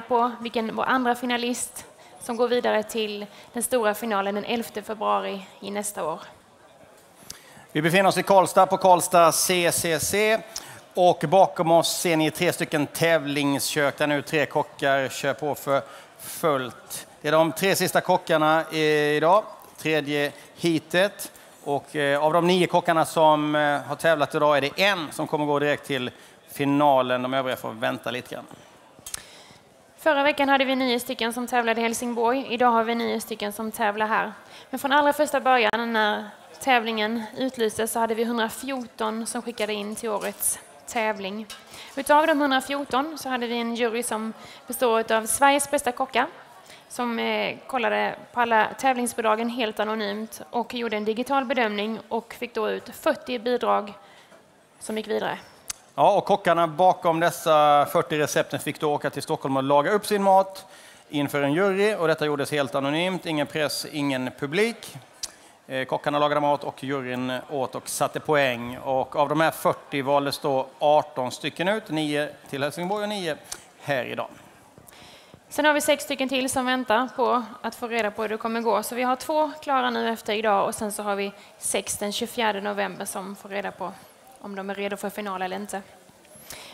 på vilken vår andra finalist som går vidare till den stora finalen den 11 februari i nästa år. Vi befinner oss i Karlstad på Karlstad CCC och bakom oss ser ni tre stycken tävlingskök där nu tre kockar kör på för fullt. Det är de tre sista kockarna idag, tredje hitet. Och eh, av de nio kockarna som eh, har tävlat idag är det en som kommer gå direkt till finalen. De övriga får vänta lite grann. Förra veckan hade vi nio stycken som tävlade i Helsingborg. Idag har vi nio stycken som tävlar här. Men från allra första början när tävlingen utlystes så hade vi 114 som skickade in till årets tävling. Utav de 114 så hade vi en jury som består av Sveriges bästa kockar som eh, kollade på alla tävlingsbidragen helt anonymt och gjorde en digital bedömning och fick då ut 40 bidrag som gick vidare. Ja, och kockarna bakom dessa 40 recepten fick då åka till Stockholm och laga upp sin mat inför en jury och detta gjordes helt anonymt, ingen press, ingen publik. Eh, kockarna lagade mat och juryn åt och satte poäng. Och av de här 40 valdes då 18 stycken ut, 9 till Helsingborg och 9 här idag. Sen har vi sex stycken till som väntar på att få reda på hur det kommer gå. Så vi har två klara nu efter idag och sen så har vi sex den 24 november som får reda på om de är redo för final eller inte.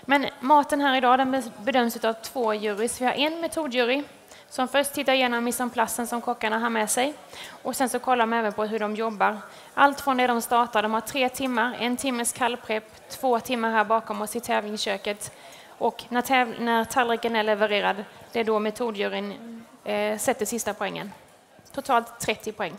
Men maten här idag den bedöms av två jurys. Vi har en metodjury som först tittar igenom mise som kockarna har med sig och sen så kollar de även på hur de jobbar. Allt från det de startar, de har tre timmar, en timmes kallprepp, två timmar här bakom oss i tävlingsköket och när, när tallriken är levererad, det är då metodjuryn eh, sätter sista poängen. Totalt 30 poäng.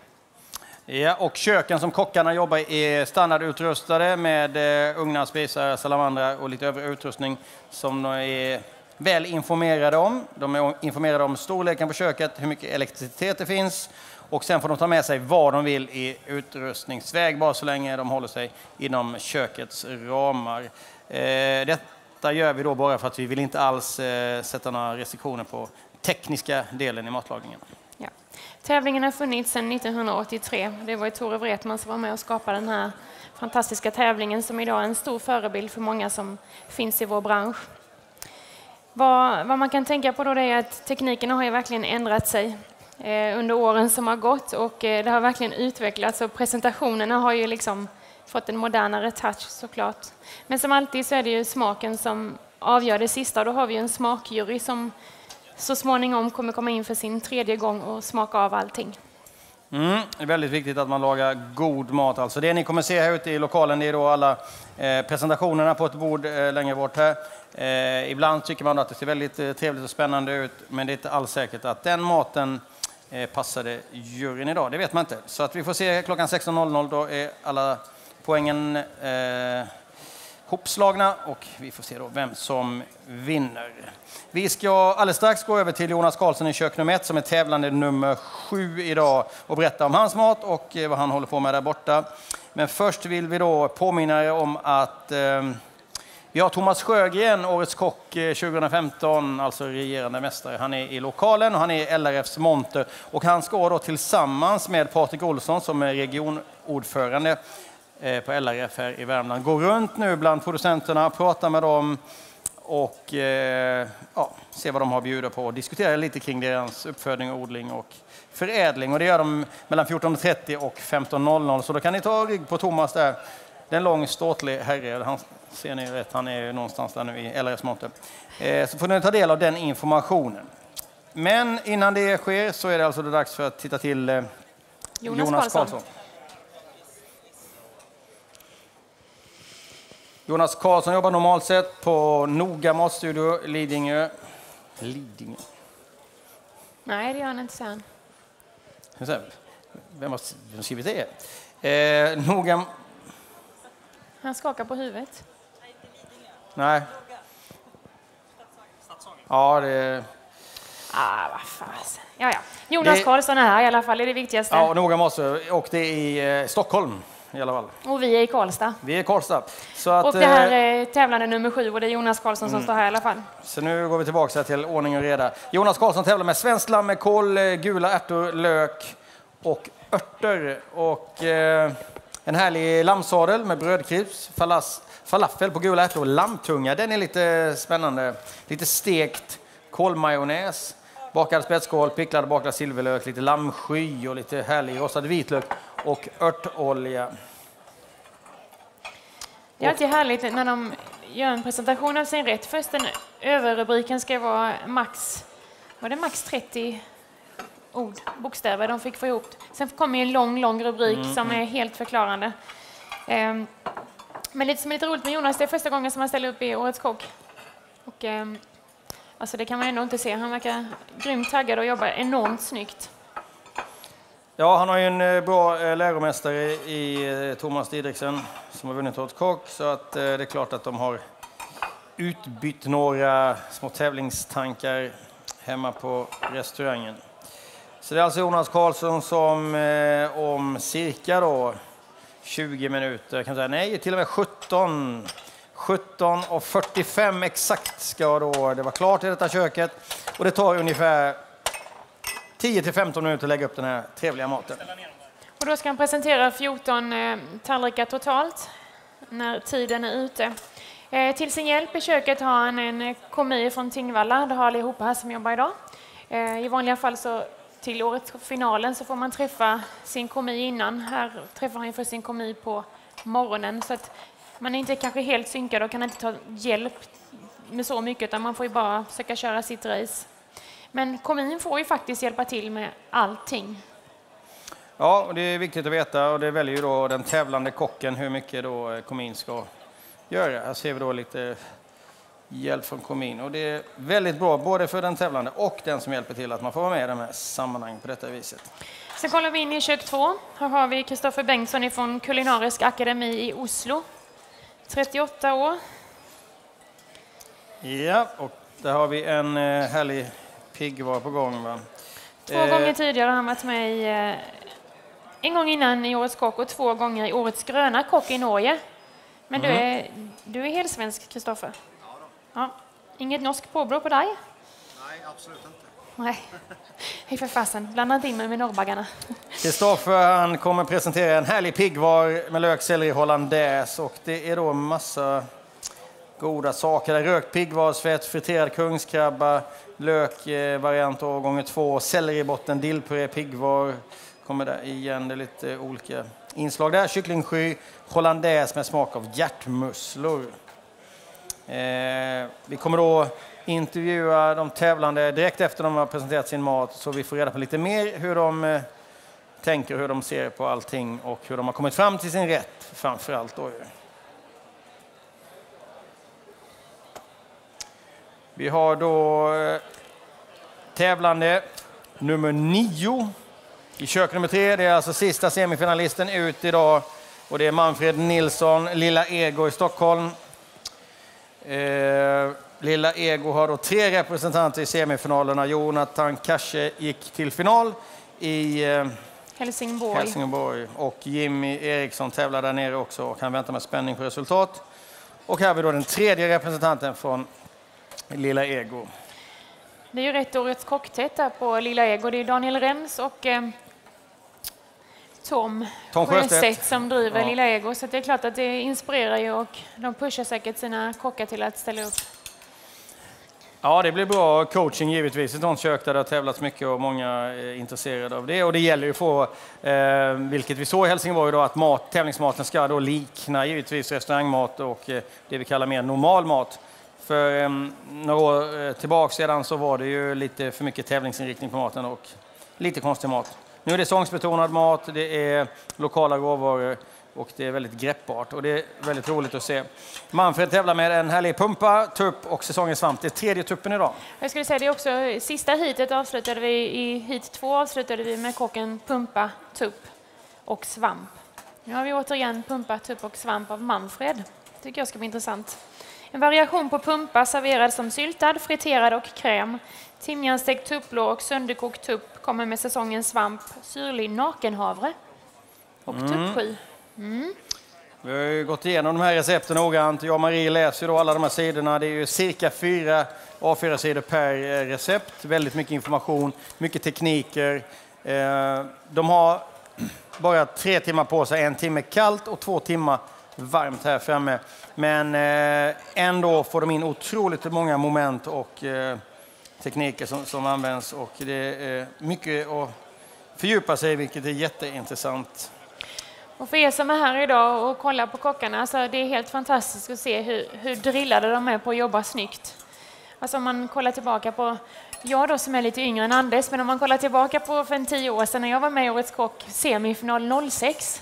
Ja, och köken som kockarna jobbar i är standardutrustade med eh, ugnar, spisar, salamandrar och lite övrig utrustning som de är väl informerade om. De är informerade om storleken på köket, hur mycket elektricitet det finns och sen får de ta med sig vad de vill i utrustningsväg, bara så länge de håller sig inom kökets ramar. Eh, detta gör vi då bara för att vi vill inte alls eh, sätta några restriktioner på tekniska delen i matlagningen. Tävlingen har funnits sedan 1983. Det var Tore Wretman som var med och skapade den här fantastiska tävlingen som idag är en stor förebild för många som finns i vår bransch. Vad, vad man kan tänka på då är att tekniken har ju verkligen ändrat sig eh, under åren som har gått och eh, det har verkligen utvecklats och presentationerna har ju liksom fått en modernare touch såklart. Men som alltid så är det ju smaken som avgör det sista och då har vi en smakjury som så småningom kommer komma in för sin tredje gång och smaka av allting. Mm, det är väldigt viktigt att man lagar god mat. Alltså det ni kommer se här ute i lokalen det är då alla eh, presentationerna på ett bord eh, längre bort här. Eh, ibland tycker man att det ser väldigt eh, trevligt och spännande ut, men det är inte alls säkert att den maten eh, passade juryn idag. Det vet man inte. Så att vi får se klockan 16.00, då är alla poängen eh, hopslagna och vi får se då vem som vinner. Vi ska alldeles strax gå över till Jonas Karlsson i kök nummer ett som är tävlande nummer sju idag och berätta om hans mat och eh, vad han håller på med där borta. Men först vill vi då påminna er om att eh, vi har Thomas Sjögren, Årets kock eh, 2015, alltså regerande mästare. Han är i lokalen och han är i LRFs monter. Och han ska då tillsammans med Patrik Olsson som är regionordförande eh, på LRF här i Värmland gå runt nu bland producenterna, prata med dem och eh, ja, se vad de har att bjuda på och diskutera lite kring deras uppfödning, odling och förädling. Och det gör de mellan 14.30 och 15.00 så då kan ni ta rygg på Thomas där. Det är en lång ståtlig herre, han ser ni rätt, han är någonstans där nu i LRFs monter. Eh, så får ni ta del av den informationen. Men innan det sker så är det alltså dags för att titta till eh, Jonas, Jonas Karlsson. Jonas Karlsson jobbar normalt sett på Noga Matstudio, Lidingö. Lidingö? Nej, det gör han inte, sen. Vem har skrivit det? Eh, Noga... Han skakar på huvudet. Nej. Ja, det... Ah, vad fasen. Ja, ja. Jonas det... Karlsson är här i alla fall, det är det viktigaste. Ja, Noga Matstudio. Och det är i eh, Stockholm i alla fall. Och vi är i Karlstad. Vi är i Karlstad. Så att, och det här eh, är tävlande nummer sju och det är Jonas Karlsson som mm. står här i alla fall. Så nu går vi tillbaka till ordning och reda. Jonas Karlsson tävlar med svenskt lamm med kål, eh, gula ärtor, lök och örter. Och eh, en härlig lammsadel med brödkrips, falafel på gula ärtor och lammtunga. Den är lite spännande. Lite stekt kolmajonnäs, bakad spetskål, picklad bakad silverlök, lite lammsky och lite härlig rostad vitlök och örtolja. Det är alltid härligt när de gör en presentation av sin rätt. Först den överrubriken ska vara max, var det max 30 ord, bokstäver de fick få ihop. Sen kommer en lång, lång rubrik mm. som är helt förklarande. Um, men lite som är lite roligt med Jonas, det är första gången som han ställer upp i Årets kock. Och, um, alltså det kan man ändå inte se. Han verkar grymt taggad och jobbar enormt snyggt. Ja, han har ju en eh, bra eh, läromästare i eh, Thomas Didriksen som har vunnit Årets kock, så att det är klart att de har utbytt några små tävlingstankar hemma på restaurangen. Så det är alltså Jonas Karlsson som eh, om cirka då 20 minuter, kan säga, nej till och med 17, 17 och 45 exakt ska då det vara klart i detta köket. Och det tar ungefär 10 till 15 minuter att lägga upp den här trevliga maten. Och då ska han presentera 14 eh, tallrikar totalt när tiden är ute. Eh, till sin hjälp i köket har han en eh, komi från Tingvalla, det har allihopa här som jobbar idag. Eh, I vanliga fall så till årets finalen så får man träffa sin komi innan. Här träffar han för sin komi på morgonen så att man är inte kanske helt synkad och kan inte ta hjälp med så mycket utan man får ju bara försöka köra sitt race. Men komin får ju faktiskt hjälpa till med allting. Ja, och det är viktigt att veta och det väljer ju då den tävlande kocken hur mycket då komin ska göra. Här ser vi då lite hjälp från Komin. Och det är väldigt bra både för den tävlande och den som hjälper till att man får vara med i de här sammanhangen på detta viset. Sen kollar vi in i kök 2. Här har vi Kristoffer Bengtsson från Kulinarisk akademi i Oslo. 38 år. Ja, och där har vi en eh, härlig piggvar på gång. Va? Två eh. gånger tidigare har han varit med i, eh, en gång innan i Årets kock och två gånger i Årets gröna kock i Norge. Men mm. du är, du är helsvensk, Kristoffer? Ja. Inget norskt påbrå på dig? Nej, absolut inte. Nej, hej för fasen, blanda inte in mig med norrbaggarna. Kristoffer han kommer presentera en härlig piggvar med lök, selleri, hollandaise och det är då massa goda saker. Rökt piggvarsfett, friterad kungskrabba, lök eh, variant gånger två, selleribotten, dillpuré, piggvar. Kommer där igen, det är lite olika inslag där. Kycklingsky, hollandaise med smak av hjärtmusslor. Eh, vi kommer då intervjua de tävlande direkt efter de har presenterat sin mat så vi får reda på lite mer hur de eh, tänker, hur de ser på allting och hur de har kommit fram till sin rätt framför allt. Då. Vi har då eh, tävlande nummer nio i kök nummer tre. Det är alltså sista semifinalisten ut idag och det är Manfred Nilsson, Lilla Ego i Stockholm. Eh, Lilla Ego har då tre representanter i semifinalerna. Jonathan Kasche gick till final i eh, Helsingborg. Helsingborg. Och Jimmy Eriksson tävlar där nere också och han väntar med spänning på resultat. Och här har vi då den tredje representanten från Lilla Ego. Det är ju rätt årets kocktätt där på Lilla Ego. Det är Daniel Rems och eh, Tom, Tom Sjöstedt som driver ja. Lilla Ego. Så det är klart att det inspirerar ju och de pushar säkert sina kockar till att ställa upp. Ja, det blir bra coaching givetvis. Ett sånt kök där det har tävlats mycket och många är intresserade av det. Och det gäller ju att få, eh, vilket vi såg i Helsingborg, då, att mat, tävlingsmaten ska då likna givetvis restaurangmat och eh, det vi kallar mer normal mat. För ehm, några år eh, tillbaka sedan så var det ju lite för mycket tävlingsinriktning på maten och lite konstig mat. Nu är det sångsbetonad mat, det är lokala råvaror och det är väldigt greppbart och det är väldigt roligt att se. Manfred tävlar med en härlig pumpa, tupp och säsongens svamp. Det är tredje tuppen idag. Jag skulle säga det är också sista heatet avslutade vi i hit två avslutade vi med kocken pumpa, tupp och svamp. Nu har vi återigen pumpa, tupp och svamp av Manfred. Det tycker jag ska bli intressant. En variation på pumpa serverad som syltad, friterad och kräm. Timjanstekt tupplår och sönderkokt tupp kommer med säsongens svamp, syrlig nakenhavre och mm. tuppsky. Mm. Vi har ju gått igenom de här recepten noggrant. Jag och Marie läser ju alla de här sidorna. Det är ju cirka fyra A4-sidor per eh, recept. Väldigt mycket information, mycket tekniker. Eh, de har bara tre timmar på sig. En timme kallt och två timmar varmt här framme. Men eh, ändå får de in otroligt många moment och eh, tekniker som, som används och det är mycket att fördjupa sig i, vilket är jätteintressant. Och för er som är här idag och kollar på kockarna, så det är helt fantastiskt att se hur, hur drillade de är på att jobba snyggt. Alltså om man kollar tillbaka på, jag då som är lite yngre än Anders, men om man kollar tillbaka på för en tio år sedan när jag var med i Årets Kock, semifinal 06,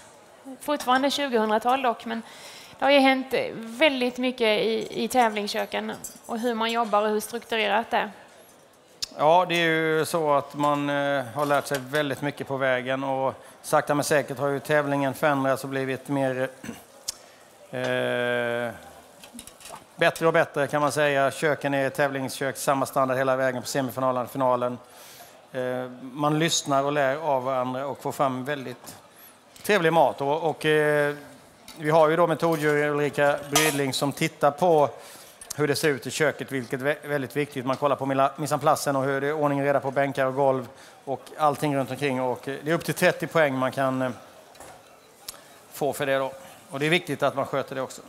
fortfarande 2000-tal dock, men det har ju hänt väldigt mycket i, i tävlingsköken och hur man jobbar och hur strukturerat det är. Ja, det är ju så att man eh, har lärt sig väldigt mycket på vägen och sakta men säkert har ju tävlingen förändrats och blivit mer eh, bättre och bättre kan man säga. Köken är tävlingskök, samma standard hela vägen på semifinalen, finalen. Eh, man lyssnar och lär av varandra och får fram väldigt trevlig mat. Och, och eh, vi har ju då metodjury Ulrika Brydling som tittar på hur det ser ut i köket, vilket är väldigt viktigt. Man kollar på mise och hur det är ordning och reda på bänkar och golv och allting runt omkring. Och eh, det är upp till 30 poäng man kan eh, få för det då. Och det är viktigt att man sköter det också.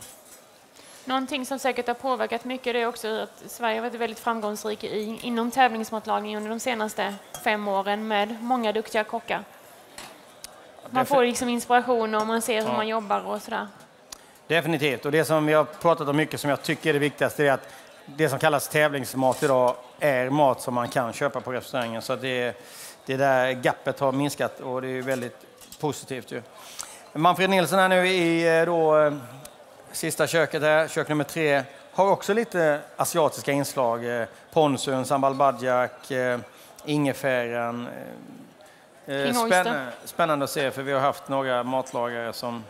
Någonting som säkert har påverkat mycket är också att Sverige har varit väldigt framgångsrik i, inom tävlingsmatlagning under de senaste fem åren med många duktiga kockar. Man får liksom inspiration och man ser hur ja. man jobbar och sådär. Definitivt. Och det som vi har pratat om mycket som jag tycker är det viktigaste är att det som kallas tävlingsmat idag är mat som man kan köpa på restaurangen. Så det, det där gappet har minskat och det är väldigt positivt. Ju. Manfred Nilsson är nu i eh, då, eh, sista köket här, kök nummer tre. Har också lite asiatiska inslag. Eh, ponsun, sambal bajak, ingefäran. Spännande, spännande att se för vi har haft några matlagare som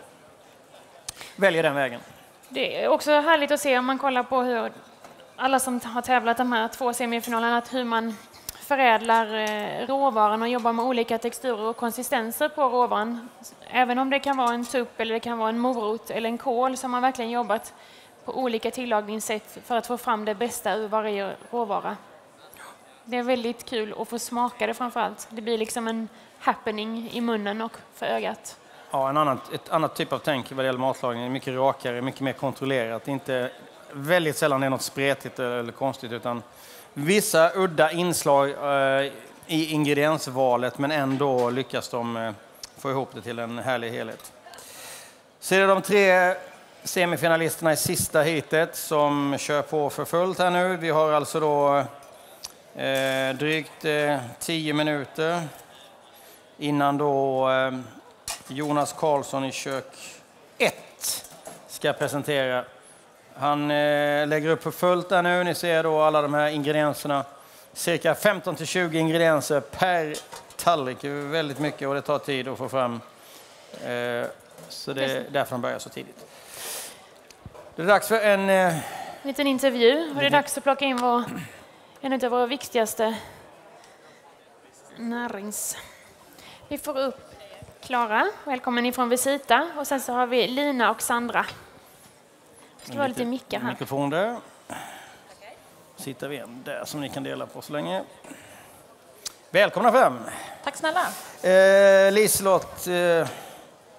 väljer den vägen. Det är också härligt att se om man kollar på hur alla som har tävlat de här två semifinalerna, att hur man förädlar eh, råvaran och jobbar med olika texturer och konsistenser på råvaran. Även om det kan vara en tupp eller det kan vara en morot eller en kål så har man verkligen jobbat på olika tillagningssätt för att få fram det bästa ur varje råvara. Det är väldigt kul att få smaka det framför allt. Det blir liksom en happening i munnen och för ögat. Ja, en annan, ett annat typ av tänk vad det gäller matlagning. är mycket rakare, mycket mer kontrollerat. Inte, väldigt sällan är något spretigt eller konstigt utan vissa udda inslag eh, i ingrediensvalet men ändå lyckas de eh, få ihop det till en härlig helhet. Så är det de tre semifinalisterna i sista heatet som kör på för fullt här nu. Vi har alltså då eh, drygt eh, tio minuter innan då eh, Jonas Karlsson i kök 1 ska presentera. Han eh, lägger upp för fullt där nu. Ni ser då alla de här ingredienserna. Cirka 15 till 20 ingredienser per tallrik. Det är väldigt mycket och det tar tid att få fram. Eh, så det är därför de börjar så tidigt. Det är dags för en... Eh, liten intervju. Och det är dags att plocka in vår, en av våra viktigaste närings... Vi får upp Klara, välkommen ifrån Visita. Och sen så har vi Lina och Sandra. Det ska vara lite mickar här. Mikrofon där. Sitter vi en där som ni kan dela på så länge. Välkomna fram! Tack snälla! Eh, Liselott... Eh...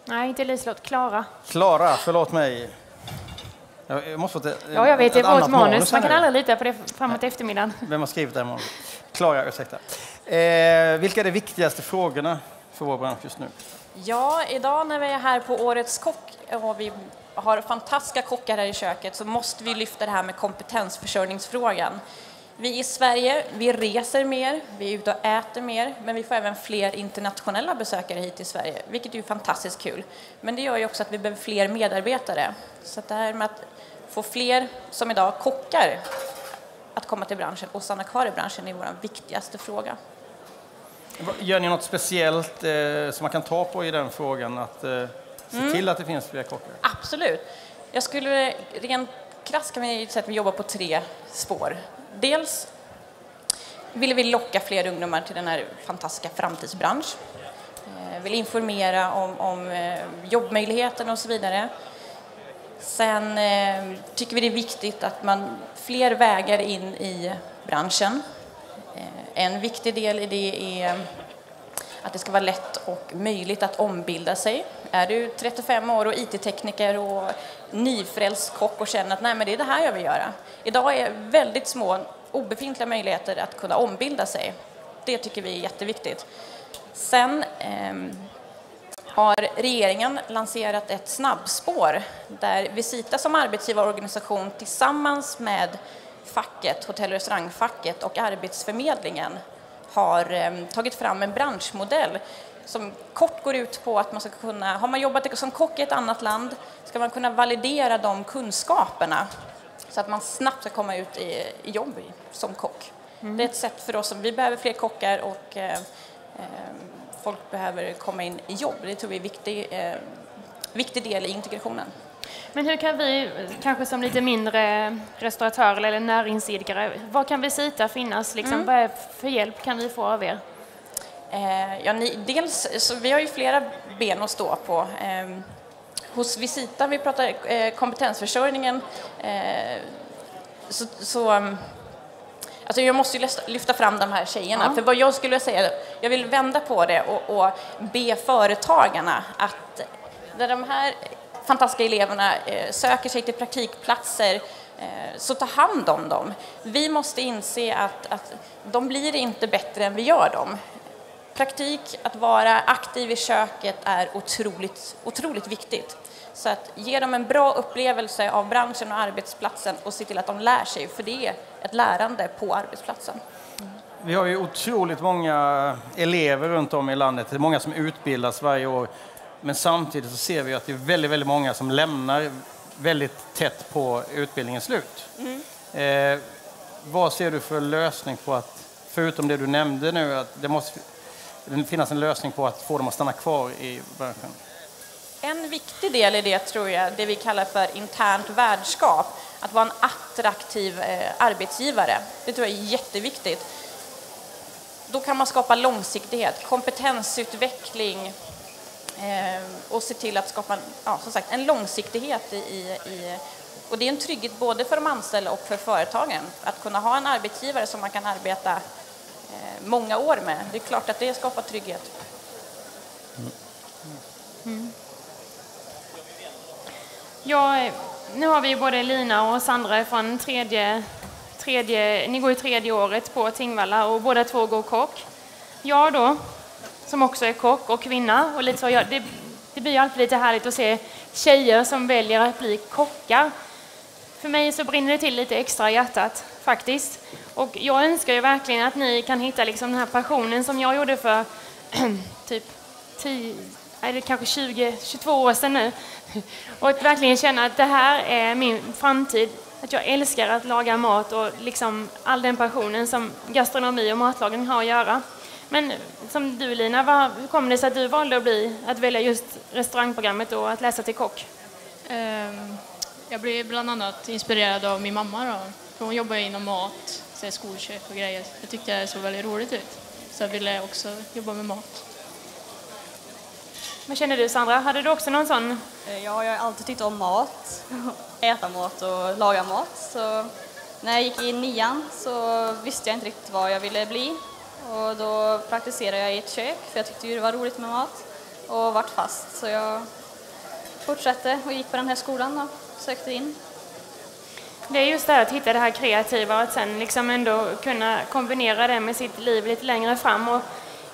Nej, inte Liselott. Klara. Klara, förlåt mig. Jag måste få ett, ja, jag vet, det är vårt manus. Man kan aldrig lita på det framåt eftermiddagen. Vem har skrivit det här manuset? Klara, ursäkta. Eh, vilka är de viktigaste frågorna för vår bransch just nu? Ja, idag när vi är här på Årets kock och vi har fantastiska kockar här i köket så måste vi lyfta det här med kompetensförsörjningsfrågan. Vi i Sverige, vi reser mer, vi är ute och äter mer, men vi får även fler internationella besökare hit till Sverige, vilket är ju fantastiskt kul. Men det gör ju också att vi behöver fler medarbetare. Så det här med att få fler, som idag, kockar att komma till branschen och stanna kvar i branschen är vår viktigaste fråga. Gör ni något speciellt eh, som man kan ta på i den frågan? Att eh, se mm. till att det finns fler kockar? Absolut. Jag skulle, rent krasst kan vi säga att vi jobbar på tre spår. Dels vill vi locka fler ungdomar till den här fantastiska framtidsbransch. Eh, vill informera om, om eh, jobbmöjligheter och så vidare. Sen eh, tycker vi det är viktigt att man fler vägar in i branschen en viktig del i det är att det ska vara lätt och möjligt att ombilda sig. Är du 35 år och IT-tekniker och nyfrälst kock och känner att nej men det är det här jag vill göra. Idag är väldigt små obefintliga möjligheter att kunna ombilda sig. Det tycker vi är jätteviktigt. Sen eh, har regeringen lanserat ett snabbspår där Visita som arbetsgivarorganisation tillsammans med facket, hotell och restaurangfacket och Arbetsförmedlingen har eh, tagit fram en branschmodell som kort går ut på att man ska kunna, har man jobbat som kock i ett annat land, ska man kunna validera de kunskaperna så att man snabbt ska komma ut i, i jobb som kock. Mm. Det är ett sätt för oss, vi behöver fler kockar och eh, eh, folk behöver komma in i jobb. Det tror vi är en viktig, eh, viktig del i integrationen. Men hur kan vi, kanske som lite mindre restauratörer eller näringsidkare, vad kan Visita finnas? Liksom, mm. Vad är för hjälp kan vi få av er? Eh, ja, ni, dels, så vi har ju flera ben att stå på. Eh, hos Visita, vi pratar eh, kompetensförsörjningen, eh, så, så Alltså jag måste ju lyfta fram de här tjejerna, ja. för vad jag skulle säga, jag vill vända på det och, och be företagarna att när de här fantastiska eleverna eh, söker sig till praktikplatser eh, så ta hand om dem. Vi måste inse att, att de blir inte bättre än vi gör dem. Praktik, att vara aktiv i köket är otroligt, otroligt viktigt. Så att ge dem en bra upplevelse av branschen och arbetsplatsen och se till att de lär sig, för det är ett lärande på arbetsplatsen. Vi har ju otroligt många elever runt om i landet. Det är många som utbildas varje år. Men samtidigt så ser vi att det är väldigt, väldigt många som lämnar väldigt tätt på utbildningens slut. Mm. Eh, vad ser du för lösning på att, förutom det du nämnde nu, att det måste finnas en lösning på att få dem att stanna kvar i branschen? En viktig del i det tror jag, det vi kallar för internt värdskap, att vara en attraktiv eh, arbetsgivare. Det tror jag är jätteviktigt. Då kan man skapa långsiktighet, kompetensutveckling, och se till att skapa ja, som sagt, en långsiktighet i, i, och det är en trygghet både för de anställda och för företagen att kunna ha en arbetsgivare som man kan arbeta eh, många år med. Det är klart att det skapar trygghet. Mm. Ja, nu har vi både Lina och Sandra från tredje, tredje, ni går i tredje året på Tingvalla och båda två går kock. Jag då, som också är kock och kvinna. Och lite så, ja, det, det blir alltid lite härligt att se tjejer som väljer att bli kockar. För mig så brinner det till lite extra i hjärtat faktiskt. Och jag önskar ju verkligen att ni kan hitta liksom den här passionen som jag gjorde för typ 10, eller kanske 20, 22 år sedan nu. Och att verkligen känna att det här är min framtid. Att jag älskar att laga mat och liksom all den passionen som gastronomi och matlagning har att göra. Men som du Lina, vad, hur kom det sig att du valde att, bli, att välja just restaurangprogrammet och att läsa till kock? Ehm, jag blev bland annat inspirerad av min mamma. Då. För hon jobbar inom mat, så skolkök och grejer. Jag tyckte det såg väldigt roligt ut. Så jag ville också jobba med mat. Vad känner du Sandra? Hade du också någon sån? Eh, ja, jag har alltid tyckt om mat. Äta mat och laga mat. Så när jag gick i nian så visste jag inte riktigt vad jag ville bli. Och då praktiserade jag i ett kök för jag tyckte det var roligt med mat och vart fast. Så jag fortsatte och gick på den här skolan och sökte in. Det är just det här att hitta det här kreativa och att sen liksom ändå kunna kombinera det med sitt liv lite längre fram. Och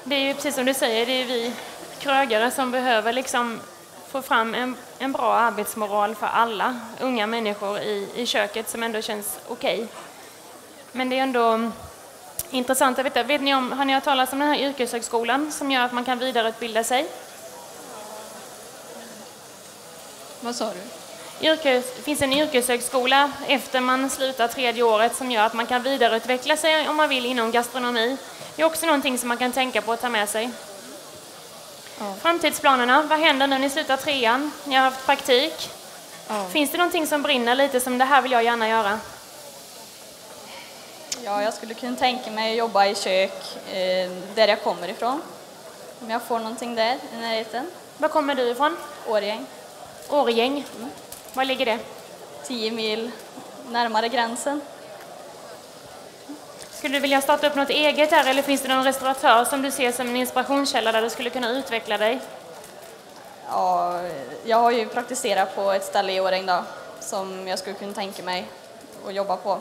det är ju precis som du säger, det är vi krögare som behöver liksom få fram en, en bra arbetsmoral för alla unga människor i, i köket som ändå känns okej. Okay. Men det är ändå intressant att veta. Vet ni om, har ni hört talas om den här yrkeshögskolan som gör att man kan vidareutbilda sig? Vad sa du? Yrkes, det finns en yrkeshögskola efter man slutar tredje året som gör att man kan vidareutveckla sig om man vill inom gastronomi. Det är också någonting som man kan tänka på att ta med sig. Ja. Framtidsplanerna, vad händer när ni slutar trean? Ni har haft praktik. Ja. Finns det någonting som brinner lite som det här vill jag gärna göra? Ja, jag skulle kunna tänka mig att jobba i kök eh, där jag kommer ifrån. Om jag får någonting där i närheten. Var kommer du ifrån? Årgäng. Årgäng. Mm. Var ligger det? Tio mil närmare gränsen. Skulle du vilja starta upp något eget här eller finns det någon restauratör som du ser som en inspirationskälla där du skulle kunna utveckla dig? Ja, jag har ju praktiserat på ett ställe i Årjäng då, som jag skulle kunna tänka mig att jobba på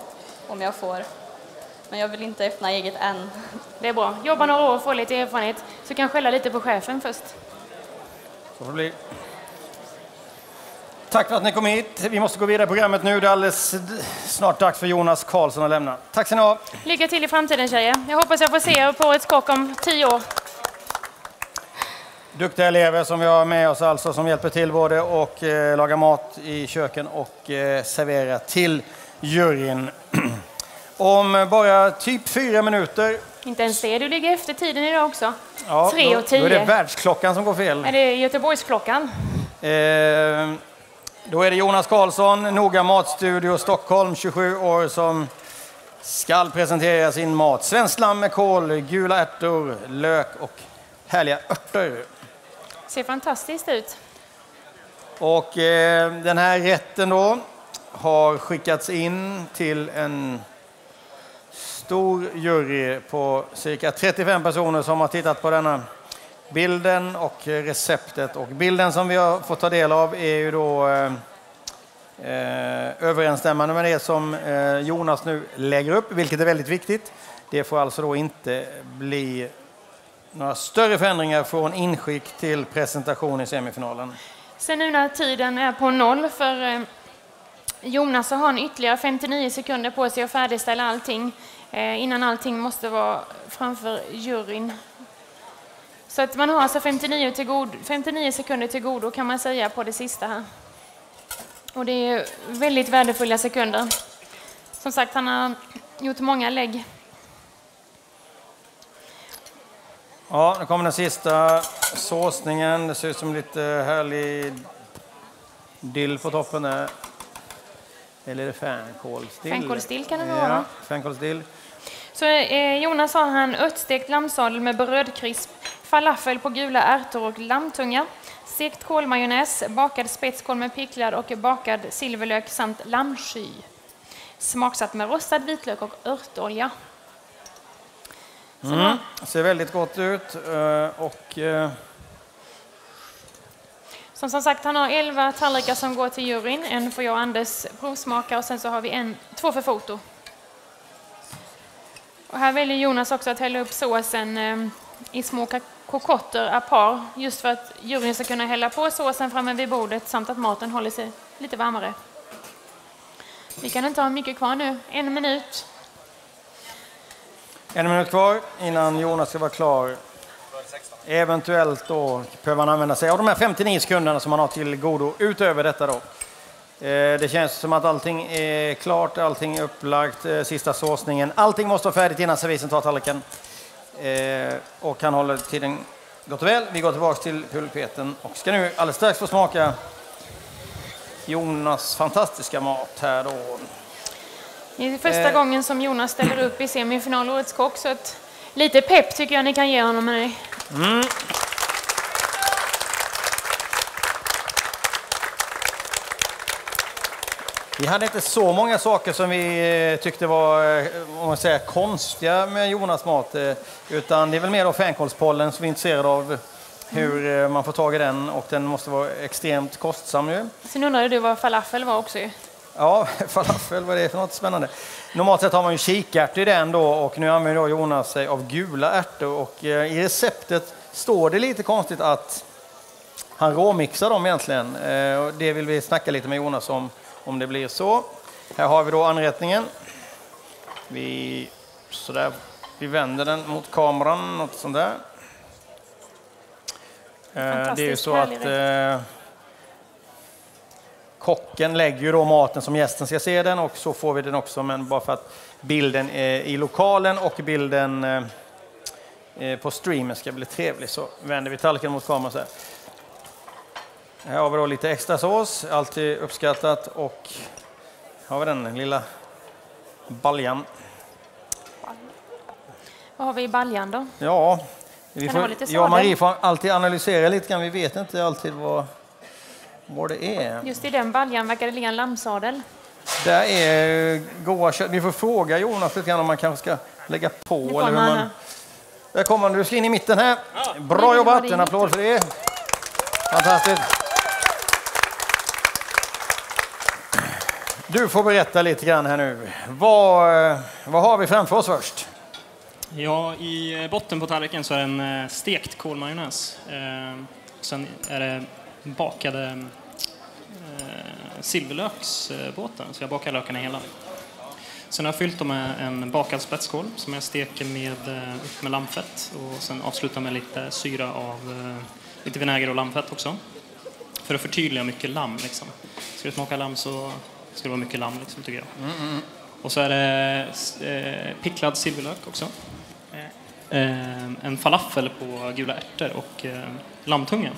om jag får Men jag vill inte öppna eget än. Det är bra. Jobba några år och få lite erfarenhet, så kan skälla lite på chefen först. Så får det bli. Tack för att ni kom hit. Vi måste gå vidare i programmet nu. Det är alldeles snart dags för Jonas Karlsson att lämna. Tack ska ni ha. Lycka till i framtiden tjejer. Jag hoppas jag får se er på ett skock om tio år. Duktiga elever som vi har med oss alltså som hjälper till både och eh, laga mat i köken och eh, servera till juryn. Om bara typ fyra minuter. Inte ens det, du ligger efter tiden idag också. Ja, Tre då, och tio. Då är det världsklockan som går fel. Är det Göteborgsklockan? Eh, då är det Jonas Karlsson, Noga Matstudio Stockholm, 27 år, som skall presentera sin mat. Svenskt lamm med kål, gula ärtor, lök och härliga örter. Ser fantastiskt ut. Och eh, den här rätten då har skickats in till en stor jury på cirka 35 personer som har tittat på denna bilden och receptet. Och bilden som vi har fått ta del av är ju då eh, eh, överensstämmande med det som eh, Jonas nu lägger upp, vilket är väldigt viktigt. Det får alltså då inte bli några större förändringar från inskick till presentation i semifinalen. Sen nu när tiden är på noll för eh, Jonas så har han ytterligare 59 sekunder på sig att färdigställa allting innan allting måste vara framför juryn. Så att man har alltså 59, till god, 59 sekunder till godo kan man säga på det sista här. Och det är väldigt värdefulla sekunder. Som sagt, han har gjort många lägg. Ja, nu kommer den sista såsningen. Det ser ut som lite härlig dill på toppen där. Eller är det fänkålsdill? Fänkålsdill kan det nog Ja, vara. fänkålsdill. Så eh, Jonas har han örtstekt lammsadel med brödkrisp, falafel på gula ärtor och lammtunga, stekt kålmajonnäs, bakad spetskål med picklad och bakad silverlök samt lammsky. Smaksatt med rostad vitlök och örtolja. Har- Ser väldigt gott ut. eh, Och eh, Som, som sagt, han har 11 tallrikar som går till juryn. En får jag och Anders provsmaka och sen så har vi en, två för foto. Och här väljer Jonas också att hälla upp såsen eh, i små kokotter à par just för att juryn ska kunna hälla på såsen framme vid bordet samt att maten håller sig lite varmare. Vi kan inte ha mycket kvar nu. En minut. en minut kvar innan Jonas ska vara klar. Eventuellt då behöver han använda sig av de här 59 sekunderna som han har till godo utöver detta då. Eh, Det känns som att allting är klart, allting är upplagt, eh, sista såsningen. Allting måste vara färdigt innan servisen tar tallriken. Eh, Och han håller tiden gott och väl. Vi går tillbaka till pulpeten och ska nu alldeles strax få smaka Jonas fantastiska mat här då. Det är första Eh. gången som Jonas ställer upp i semifinal Årets kock så att lite pepp tycker jag ni kan ge honom. med det. Vi hade inte så många saker som vi eh, tyckte var eh, om man säger, konstiga med Jonas mat. eh, Utan det är väl mer då fänkålspollen som vi är intresserade av hur eh, man får tag i den och den måste vara extremt kostsam ju. Sen undrade du vad falafel var också ju. Ja, falafel, vad är det för något spännande? Normalt sett har man ju kikärtor i den då och nu använder då Jonas sig av gula ärtor och i receptet står det lite konstigt att han råmixar dem egentligen. Det vill vi snacka lite med Jonas om, om det blir så. Här har vi då anrättningen. Vi, sådär, vi vänder den mot kameran, något sånt där. Eh, Det är ju så att eh, kocken lägger ju då maten som gästen ska se den och så får vi den också, men bara för att bilden är i lokalen och bilden eh, eh, på streamen ska bli trevlig så vänder vi tallriken mot kameran så här. Här har vi då lite extra sås, alltid uppskattat och här har vi den lilla baljan. Vad har vi i baljan då? Ja, vi får, jag och Marie får alltid analysera lite grann. Vi vet inte alltid vad, vad det är. Just i den baljan verkar det ligga en lammsadel. Där är goa kött. Vi får fråga Jonas lite grann om man kanske ska lägga på. Eller hur man. man... Där kommer han. Du ska in i mitten här. Bra jobbat. En applåd för det. Fantastiskt. Du får berätta lite grann här nu. Vad, vad har vi framför oss först? Ja, i botten på tallriken så är det en eh, stekt kålmajonnäs. Eh, sen är det bakade eh, silverlöksbåten, så jag bakar lökarna hela. Sen har jag fyllt dem med en bakad spetskål som jag steker med, eh, med lammfett och sen avslutar med lite syra av eh, lite vinäger och lammfett också. För att förtydliga mycket lamm. Liksom. Ska det smaka lamm så det vara mycket lamm, liksom, tycker jag. Och så är det eh, picklad silverlök också. Eh, en falafel på gula ärtor och eh, lammtunga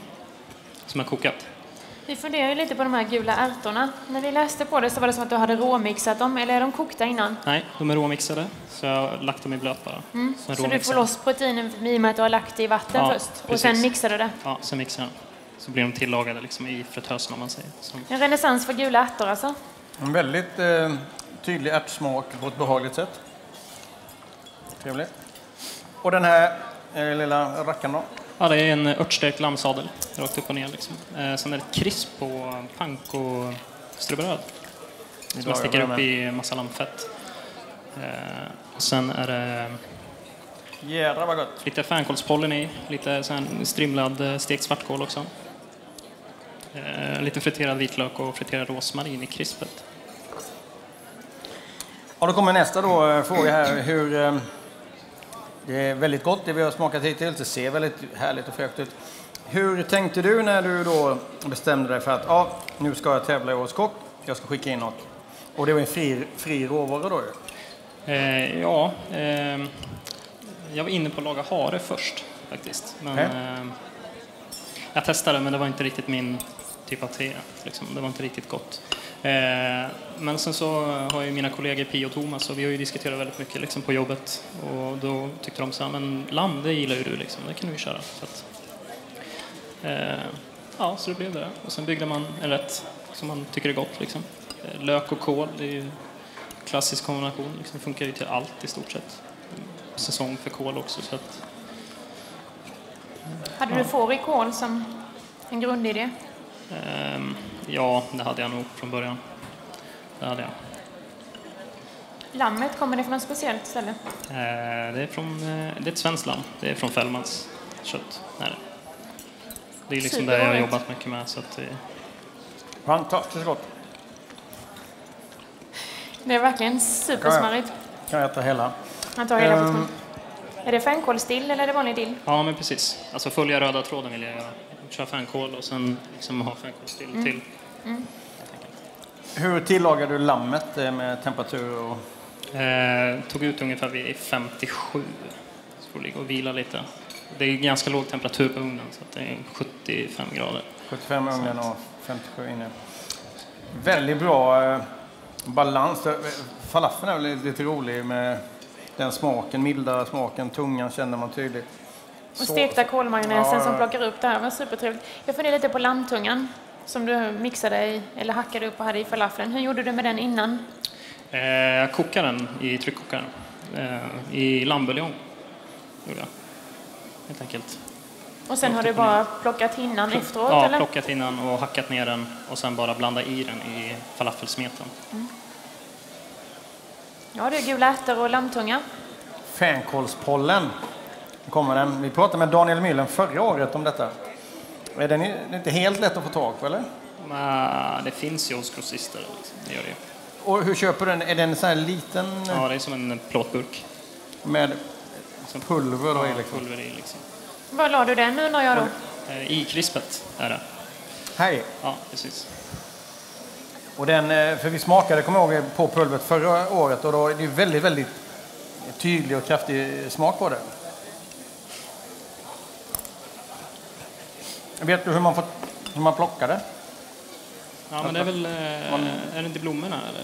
som jag kokat. Vi funderar ju lite på de här gula ärtorna. När vi läste på det så var det som att du hade råmixat dem, eller är de kokta innan? Nej, de är råmixade, så jag har lagt dem i blöt bara. Mm. Så du får loss proteinen i och med att du har lagt det i vatten Ja, först. Och precis. sen mixar du det. Ja, sen mixar jag. Så blir de tillagade liksom i fritösen om man säger. Så, En renässans för gula ärtor alltså. En väldigt eh, tydlig ärtsmak på ett behagligt sätt. Trevligt. Och den här eh, lilla rackaren då? ja, det är en örtstekt lammsadel, rakt upp och ner. Liksom. Eh, sen är det ett krisp på panko-ströbröd. Som man sticker upp i massa lammfett. Eh, och sen är det Jädrar vad gott. lite fänkålspollen i, lite så här strimlad eh, stekt svartkål också. Eh, lite friterad vitlök och friterad rosmarin i krispet. Ja, då kommer nästa då, eh, fråga här. Hur, eh, det är väldigt gott det vi har smakat hittills. Det ser väldigt härligt och fräscht ut. Hur tänkte du när du då bestämde dig för att ja, nu ska jag tävla i Årets Kock. Jag ska skicka in något. Och det var en fri, fri råvara då. Eh, ja, eh, jag var inne på att laga hare först faktiskt. Men, eh, jag testade men det var inte riktigt min av te. Liksom. Det var inte riktigt gott. Eh, men sen så har ju mina kollegor Pia och Thomas och vi har ju diskuterat väldigt mycket liksom, på jobbet och då tyckte de så här, men lamm det gillar ju du liksom, det kan du ju köra. Så att, eh, ja, så det blev det. Och sen byggde man en rätt som man tycker är gott liksom. Eh, Lök och kål, det är ju klassisk kombination. Liksom funkar ju till allt i stort sett. Säsong för kål också. Så att, Hade du fårikål som en grundidé? Ehm, ja, det hade jag nog från början. Det hade jag. Lammet, kommer det från något speciellt ställe? Eh, det, är från, eh, det är ett svenskt lamm. Det är från Fällmans kött. Det. är liksom det jag har jobbat mycket med. Så att det, Fantastiskt gott. Det är verkligen supersmarrigt. Kan jag äta hela. Han tar hela portionen. Är det fänkålsdill eller är det vanlig dill? ja, men precis. Alltså följa röda tråden vill jag göra. Köra fänkål och sen liksom ha fänkålsdill till. Hur tillagar du lammet eh, med temperatur och... Eh, tog ut ungefär vid 57. Så får ligga och vila lite. Det är ganska låg temperatur på ugnen så att det är 75 grader. 75 i ugnen och 57 inne. Väldigt bra eh, balans. Det- Falafeln är lite rolig med den smaken, milda smaken. Tungan känner man tydligt. Och stekta kolmajonnäsen Ja, som plockar upp det här var supertrevligt. Jag funderar lite på lammtungan som du mixade i, eller hackade upp och hade i falafeln. Hur gjorde du med den innan? Eh, jag kokade den i tryckkokaren. Eh, I lammbuljong. Gjorde jag. Helt enkelt. Och sen har du bara plockat hinnan efteråt Ja, eller? plockat innan och hackat ner den och sen bara blanda i den i falafelsmeten. Ja du, gula ärtor och lammtunga. Fänkålspollen. Nu kommer den. Vi pratade med Daniel Myllen förra året om detta. Är den i- det är inte helt lätt att få tag på eller? Men det finns ju hos grossister. Liksom. Det gör det ju. Och hur köper du den? Är den så här liten Ja, det är som en plåtburk. med Som pulver då i ja, liksom? pulver i liksom. Var la du den undrar jag då? Eh, I krispet är det. Hej! Ja, precis. Och den, eh, för vi smakade, kommer jag ihåg, på pulvret förra året och då är det väldigt, väldigt tydlig och kraftig smak på det. Vet du hur man, får, hur man plockar det? Ja, men det är väl... Eh, är det inte blommorna eller?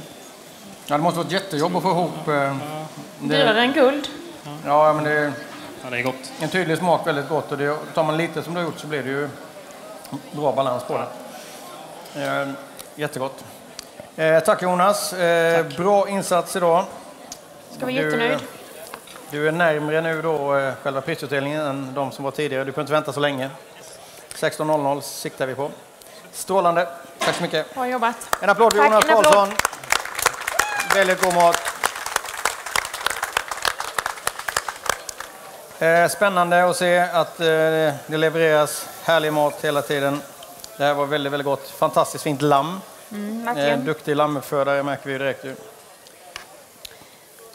Ja, det måste vara ett jättejobb att få ihop eh, Dyrare det. än guld. Ja, men det är Ja, det är gott. en tydlig smak, väldigt gott. Och det, tar man lite som du har gjort så blir det ju bra balans på det. Eh, jättegott. Eh, tack Jonas. Eh, bra insats idag. Ska vara jättenöjd. Du är närmre nu då eh, själva prisutdelningen än de som var tidigare. Du får inte vänta så länge. 16.00 siktar vi på. Strålande. Tack så mycket. Bra jobbat. En applåd för Jonas. Karlsson. Väldigt god mat. Eh, Spännande att se att eh, det levereras härlig mat hela tiden. Det här var väldigt, väldigt gott. Fantastiskt fint lamm. Mm, Eh. Duktig lammuppfödare märker vi direkt. ju.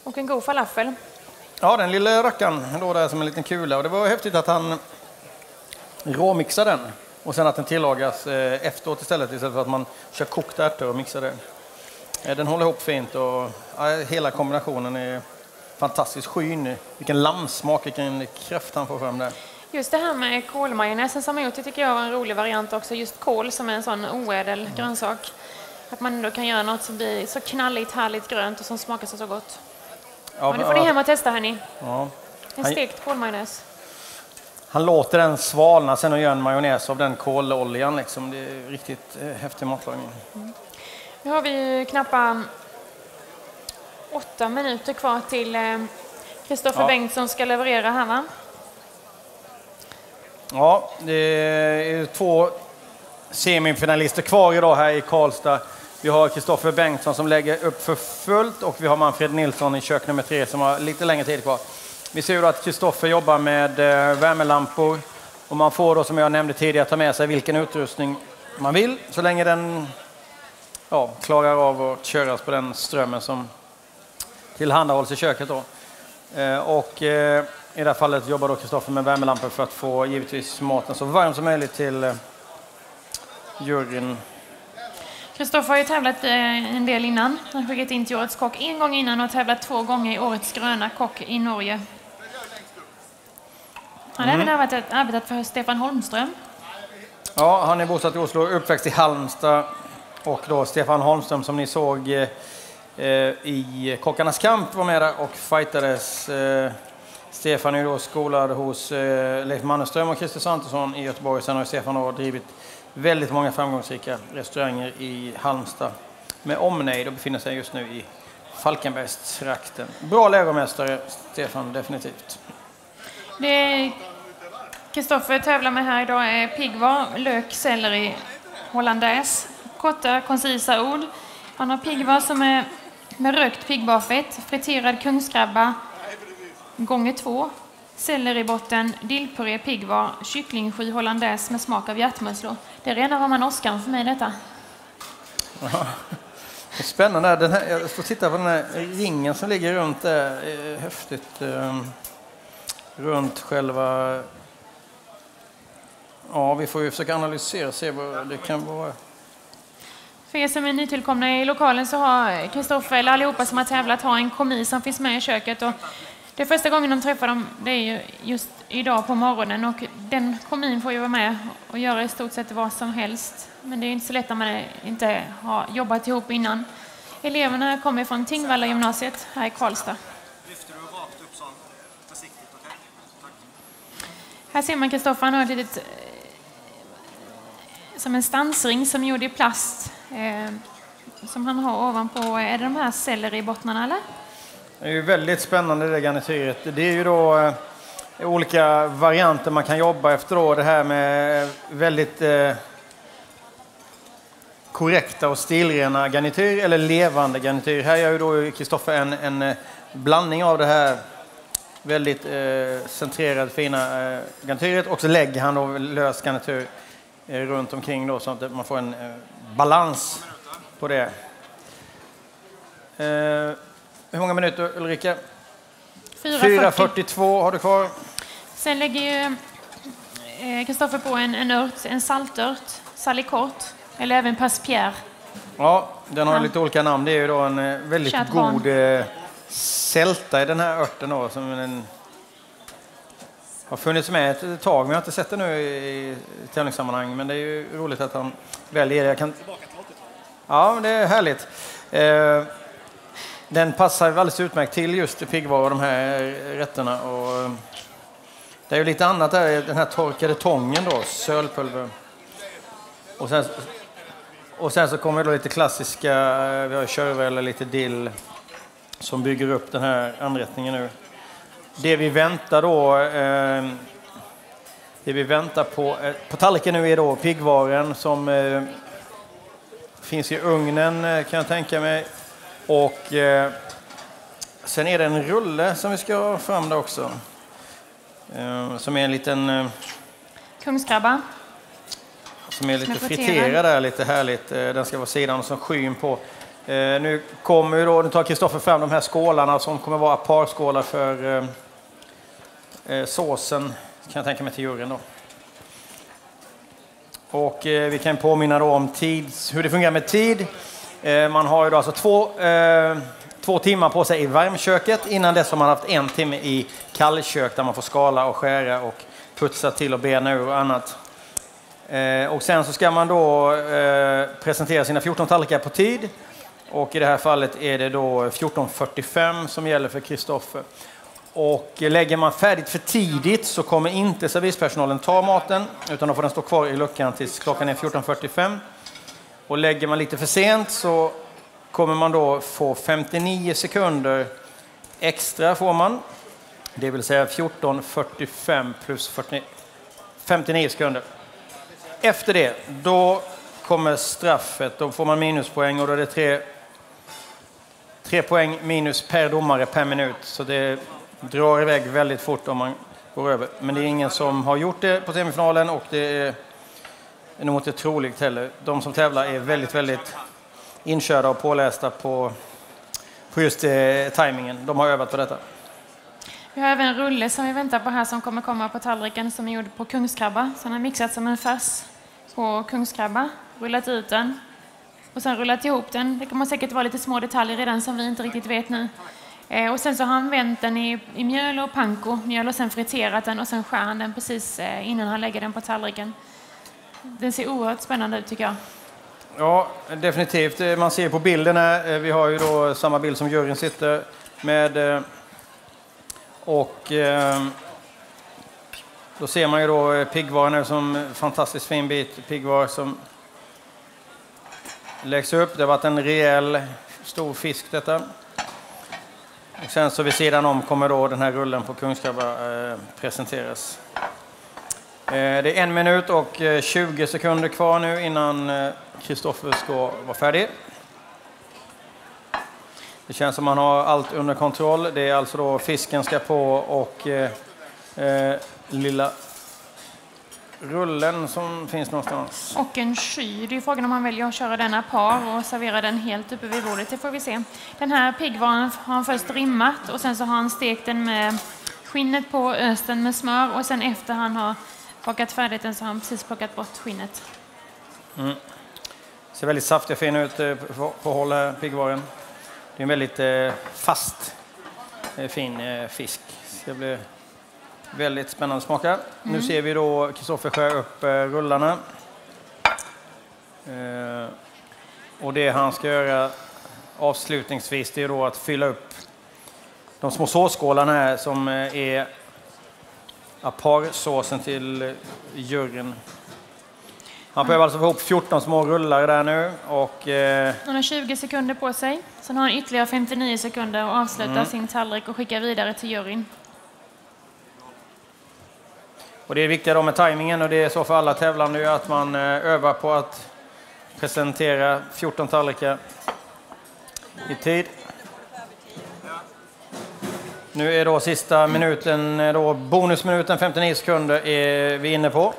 Och en god falafel. Ja, den lilla rackaren låg där som en liten kula och det var häftigt att han råmixade den och sen att den tillagas eh, efteråt istället istället för att man kör kokta ärtor och mixar det. Eh, Den håller ihop fint och ja, hela kombinationen är fantastiskt skyn. Vilken lammsmak, vilken kraft han får fram där. Just det här med kolmajonnäsen som har gjort det tycker jag var en rolig variant också. Just kål som är en sån oädel grönsak. Att man ändå kan göra något som blir så knalligt, härligt grönt och som smakar så, så gott. Ja, Ja, nu får ni hem och testa hörni. ja. En Han- stekt kolmajonnäs. Han låter den svalna sen och gör en majonnäs av den kololjan. Liksom. Det är riktigt eh, häftig matlagning. Nu har vi knappt åtta minuter kvar till eh, Kristoffer Ja. Bengtsson ska leverera här va? Ja, det är två semifinalister kvar idag här i Karlstad. Vi har Kristoffer Bengtsson som lägger upp för fullt och vi har Manfred Nilsson i kök nummer tre som har lite längre tid kvar. Vi ser att Kristoffer jobbar med eh, värmelampor och man får då som jag nämnde tidigare ta med sig vilken utrustning man vill så länge den ja, klarar av att köras på den strömmen som tillhandahålls i köket. Då. Eh, och eh, i det här fallet jobbar då Kristoffer med värmelampor för att få givetvis maten så varm som möjligt till eh, juryn. Kristoffer har ju tävlat eh, en del innan. Han har skickat in till Årets kock en gång innan och tävlat två gånger i Årets gröna kock i Norge. Han har Mm. även arbetat, arbetat för Stefan Holmström. Ja, han är bosatt i Oslo, uppväxt i Halmstad och då Stefan Holmström som ni såg eh, i Kockarnas kamp var med där och fightades. Eh, Stefan är då skolad hos eh, Leif Mannerström och Christer Svantesson i Göteborg. Sen har Stefan då drivit väldigt många framgångsrika restauranger i Halmstad med omnejd och befinner sig just nu i Falkenbergstrakten. Bra läromästare, Stefan, definitivt. Det Kristoffer tävlar med här idag är piggvar, lök, selleri, hollandaise. Korta, koncisa ord. Han har piggvar som är med rökt piggvarfett, friterad kungskrabba gånger två, selleribotten, dillpuré, piggvar, kycklingsky hollandaise med smak av hjärtmusslor. Det är rena rama norskan för mig detta. Spännande. Den här, jag står och tittar på den här ringen som ligger runt där. Eh, häftigt. Eh, runt själva... Ja, vi får ju försöka analysera och se vad det kan vara. För er som är nytillkomna i lokalen så har Kristoffer, eller allihopa som har tävlat, har en komi som finns med i köket. Och det är första gången de träffar dem, det är ju just idag på morgonen. Och den komin får ju vara med och göra i stort sett vad som helst. Men det är ju inte så lätt när man inte har jobbat ihop innan. Eleverna kommer från Tingvalla gymnasiet här i Karlstad. Här ser man Kristoffer, han har ett litet, som en stansring som är gjord i plast. Eh, som han har ovanpå, är det de här selleribottnarna eller? Det är ju väldigt spännande det garnityret. Det är ju då eh, olika varianter man kan jobba efter då. Det här med eh, väldigt eh, korrekta och stilrena garnityr eller levande garnityr. Här gör ju då Kristoffer en, en eh, blandning av det här väldigt eh, centrerade fina eh, garnityret och så lägger han då lös garnityr runt omkring då så att man får en eh, balans på det. Eh, hur många minuter Ulrika? 4.40. 4.42 har du kvar. Sen lägger ju eh, Kristoffer på en, en ört, en saltört, salicort, eller även passpierre. Ja, den har Ja. lite olika namn. Det är ju då en väldigt Chardon. god sälta i den här örten då, som en, har funnits med ett tag, men jag har inte sett det nu i, tävlingssammanhang. Men det är ju roligt att han väljer det. Jag kan... Ja, det är härligt. Eh, den passar alldeles utmärkt till just piggvar och de här rätterna. Och, eh, det är ju lite annat där, den här torkade tången då, sölpulver. Och sen, och sen så kommer då lite klassiska, eh, vi har körvel och lite dill som bygger upp den här anrättningen nu. Det vi väntar då, eh, det vi väntar på, eh, på tallriken nu är då piggvaren som eh, finns i ugnen eh, kan jag tänka mig. Och eh, sen är det en rulle som vi ska ha fram där också. Eh, som är en liten... Kungskrabba. som är lite Som är friterad där, lite härligt. Den ska vara sidan som skyn på. Eh, Nu kommer då, nu tar Kristoffer fram de här skålarna som kommer vara parskålar för eh, eh, såsen, kan jag tänka mig till juryn då. Och eh, vi kan påminna då om tids, hur det fungerar med tid. Eh, man har ju då alltså två, eh, två timmar på sig i varmköket. Innan dess har man haft en timme i kallkök där man får skala och skära och putsa till och bena ur och annat. Eh, och sen så ska man då eh, presentera sina 14 tallrikar på tid. Och i det här fallet är det då 14.45 som gäller för Kristoffer. Och lägger man färdigt för tidigt så kommer inte servispersonalen ta maten utan då får den stå kvar i luckan tills klockan är 14.45. Och lägger man lite för sent så kommer man då få 59 sekunder extra får man. Det vill säga 14.45 plus 40, 59 sekunder. Efter det, då kommer straffet. Då får man minuspoäng och då är det tre, tre poäng minus per domare per minut. Så det drar iväg väldigt fort om man går över. Men det är ingen som har gjort det på semifinalen och det är nog inte troligt heller. De som tävlar är väldigt, väldigt inkörda och pålästa på, på just eh, tajmingen. De har övat på detta. Vi har även en rulle som vi väntar på här som kommer komma på tallriken som är gjord på kungskrabba. Så den har mixats som en färs på kungskrabba, rullat ut den och sen rullat ihop den. Det kommer säkert vara lite små detaljer i den som vi inte riktigt vet nu. Eh, och sen så har han vänt den i, i mjöl och panko, mjöl och sen friterat den och sen skär han den precis eh, innan han lägger den på tallriken. Den ser oerhört spännande ut tycker jag. Ja, definitivt. Eh, man ser på bilden här, eh, vi har ju då samma bild som juryn sitter med. Eh, och då ser man ju då piggvar nu som en fantastiskt fin bit piggvar som läggs upp. Det har varit en rejäl stor fisk detta. Och sen så vid sidan om kommer då den här rullen på kungskrabba eh, presenteras. Eh, Det är en minut och eh, 20 sekunder kvar nu innan eh, Kristoffer ska vara färdig. Det känns som man har allt under kontroll. Det är alltså då fisken ska på och eh, eh, lilla rullen som finns någonstans. Och en sky. Det är frågan om han väljer att köra denna par och servera den helt uppe vid bordet. Det får vi se. Den här piggvaran har han först rimmat och sen så har han stekt den med skinnet på, öst den med smör och sen efter han har bakat färdigt den så har han precis plockat bort skinnet. Ser väldigt saftig och fin ut eh, på, på håll här, piggvaren. Det är en väldigt eh, fast, eh, fin eh, fisk. Det blir väldigt spännande smaka. Nu ser vi då Kristoffer skär upp eh, rullarna. Eh, och det han ska göra avslutningsvis det är då att fylla upp de små såsskålarna här som eh, är aparsåsen till juryn. Han behöver alltså få ihop 14 små rullar där nu och eh, Han har 20 sekunder på sig. Sen har han ytterligare 59 sekunder att avsluta sin tallrik och skicka vidare till juryn. Och det är viktiga då med tajmingen och det är så för alla tävlande att man eh, övar på att presentera 14 tallrikar i tid. Nu är då sista minuten, eh, då bonusminuten, 59 sekunder är vi inne på.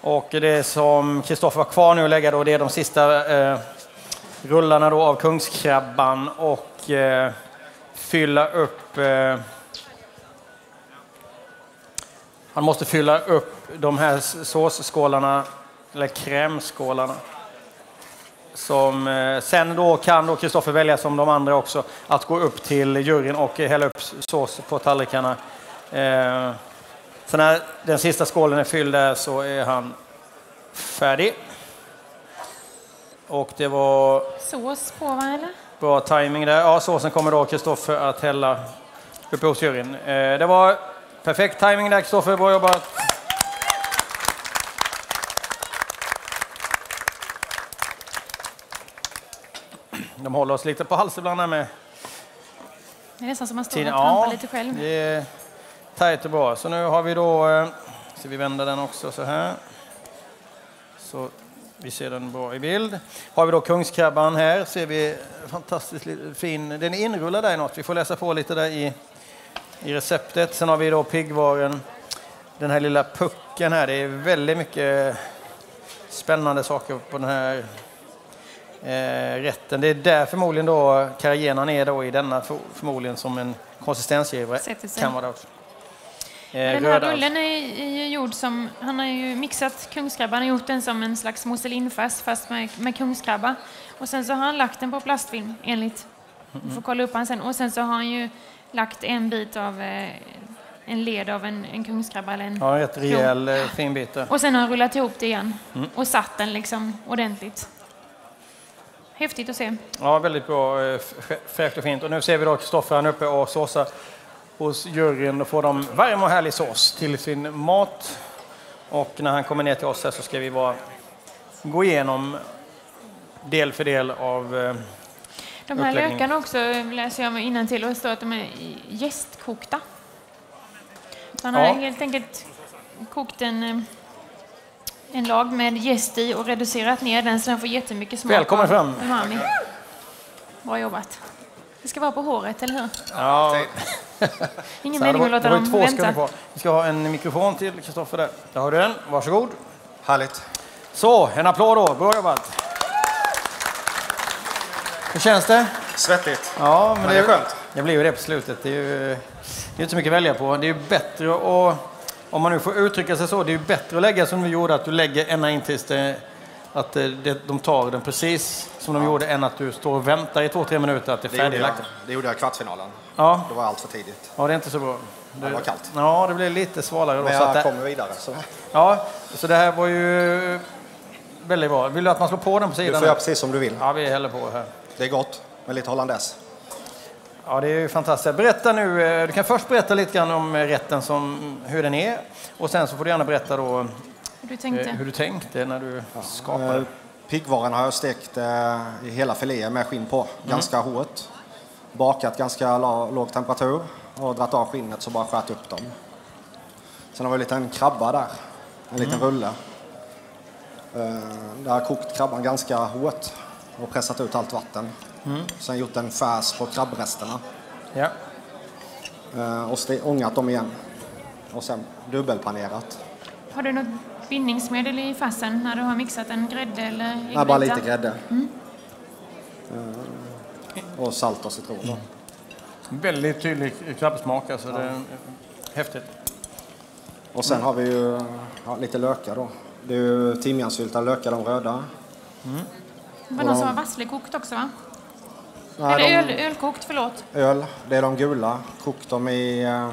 Och det som Kristoffer har kvar nu att lägga då, det är de sista eh, rullarna då av kungskrabban och eh, fylla upp eh, han måste fylla upp de här såsskålarna, eller krämskålarna. Som eh, sen då kan då Kristoffer välja som de andra också att gå upp till juryn och hälla upp sås på tallrikarna. Eh, så när den sista skålen är fylld där så är han färdig. Och det var Sås på va, eller? Bra timing där. Ja, såsen kommer då Kristoffer att hälla uppe hos juryn. Eh, det var perfekt timing där Kristoffer, bra jobbat. De håller oss lite på halsen ibland här med Det är nästan som man står och trampar Ja, lite själv. det är tajt och bra. Så nu har vi då, eh, så vi vänder den också så här. Så Vi ser den bra i bild. Har vi då kungskrabban här, ser vi fantastiskt fin. Den är inrullad där i något. Vi får läsa på lite där i, i receptet. Sen har vi då piggvaren. Den här lilla pucken här. Det är väldigt mycket spännande saker på den här eh, rätten. Det är där förmodligen då karagenan är då i denna för, förmodligen som en konsistensgivare. Kan vara det också. Eh, Den här rullen är är ju gjord som, han har ju mixat kungskrabban och gjort den som en slags mousselinfärs fast med, med kungskrabba. Och sen så har han lagt den på plastfilm enligt, vi får kolla upp han sen. Och sen så har han ju lagt en bit av eh, en led av en, en kungskrabba eller en Ja, klon. rejäl eh, fin bit där. Och sen har han rullat ihop det igen Mm. och satt den liksom ordentligt. Häftigt att se. Ja, väldigt bra. eh, Fräscht och fint. Och nu ser vi då Kristoffer han uppe och såsar hos juryn. Då får de varm och härlig sås till sin mat. Och när han kommer ner till oss här så ska vi bara gå igenom del för del av... De här Uppläggning. lökarna också läser jag mig till och det står att de är jästkokta. Så han har Ja. helt enkelt kokt en, eh, en lag med jäst i och reducerat ner den så den får jättemycket smak Välkommen fram. umami. Bra jobbat. Det ska vara på håret, eller hur? Ja, Ingen mening var, att låta dem vänta. Vi ska ha en mikrofon till Kristoffer där. Där har du den. Varsågod. Härligt. Så, en applåd då. Bra jobbat. Hur känns det? Svettigt. Ja, men, Men det är skönt. Det blir ju det på slutet. Det är ju det är inte så mycket att välja på. Det är ju bättre att, om man nu får uttrycka sig så, det är ju bättre att lägga som vi gjorde, att du lägger ända in tills det, att det, det, de tar den precis som de gjorde, än att du står och väntar i två, tre minuter att det är Det jag, färdiglagt. det gjorde jag i kvartsfinalen. Ja, Det var allt för tidigt. ja, det är inte så bra. Det var kallt. Ja, det blir lite svalare då. Men så att jag det, kommer vidare. Så. ja, så det här var ju väldigt bra. Vill du att man slår på den på Du sidan? får göra precis som du vill. Ja, vi häller på här. Det är gott med lite hollandaise. Ja, det är ju fantastiskt. Berätta nu, eh, du kan först berätta lite grann om eh, rätten, som, hur den är. Och sen så får du gärna berätta då Hur du eh, tänkte. hur du tänkte när du skapade. Eh, Piggvaran har jag stekt eh, i hela filéer med skinn på. Ganska hårt. Bakat ganska låg temperatur och dragit av skinnet så bara sköt upp dem. Sen har vi en liten krabba där. En liten rulle. Eh, där har kokt krabban ganska hårt och pressat ut allt vatten. Sen gjort en färs på krabbresterna Ja. eh, och ångat dem igen. Och sen dubbelpanerat. Har du något bindningsmedel i fassen när du har mixat en grädde eller Nej, bara äggvita? lite grädde. Eh, och salt och citron. då. Väldigt tydlig krabbsmak. Alltså. Det är häftigt. Och sen har vi ju ja, lite lökar då. Det är ju timjansyltade lökar, de röda. Det var någon som var vasslekokt också va? Nej, Eller de, öl, ölkokt, förlåt. öl, det är de gula. Kokt dem i eh,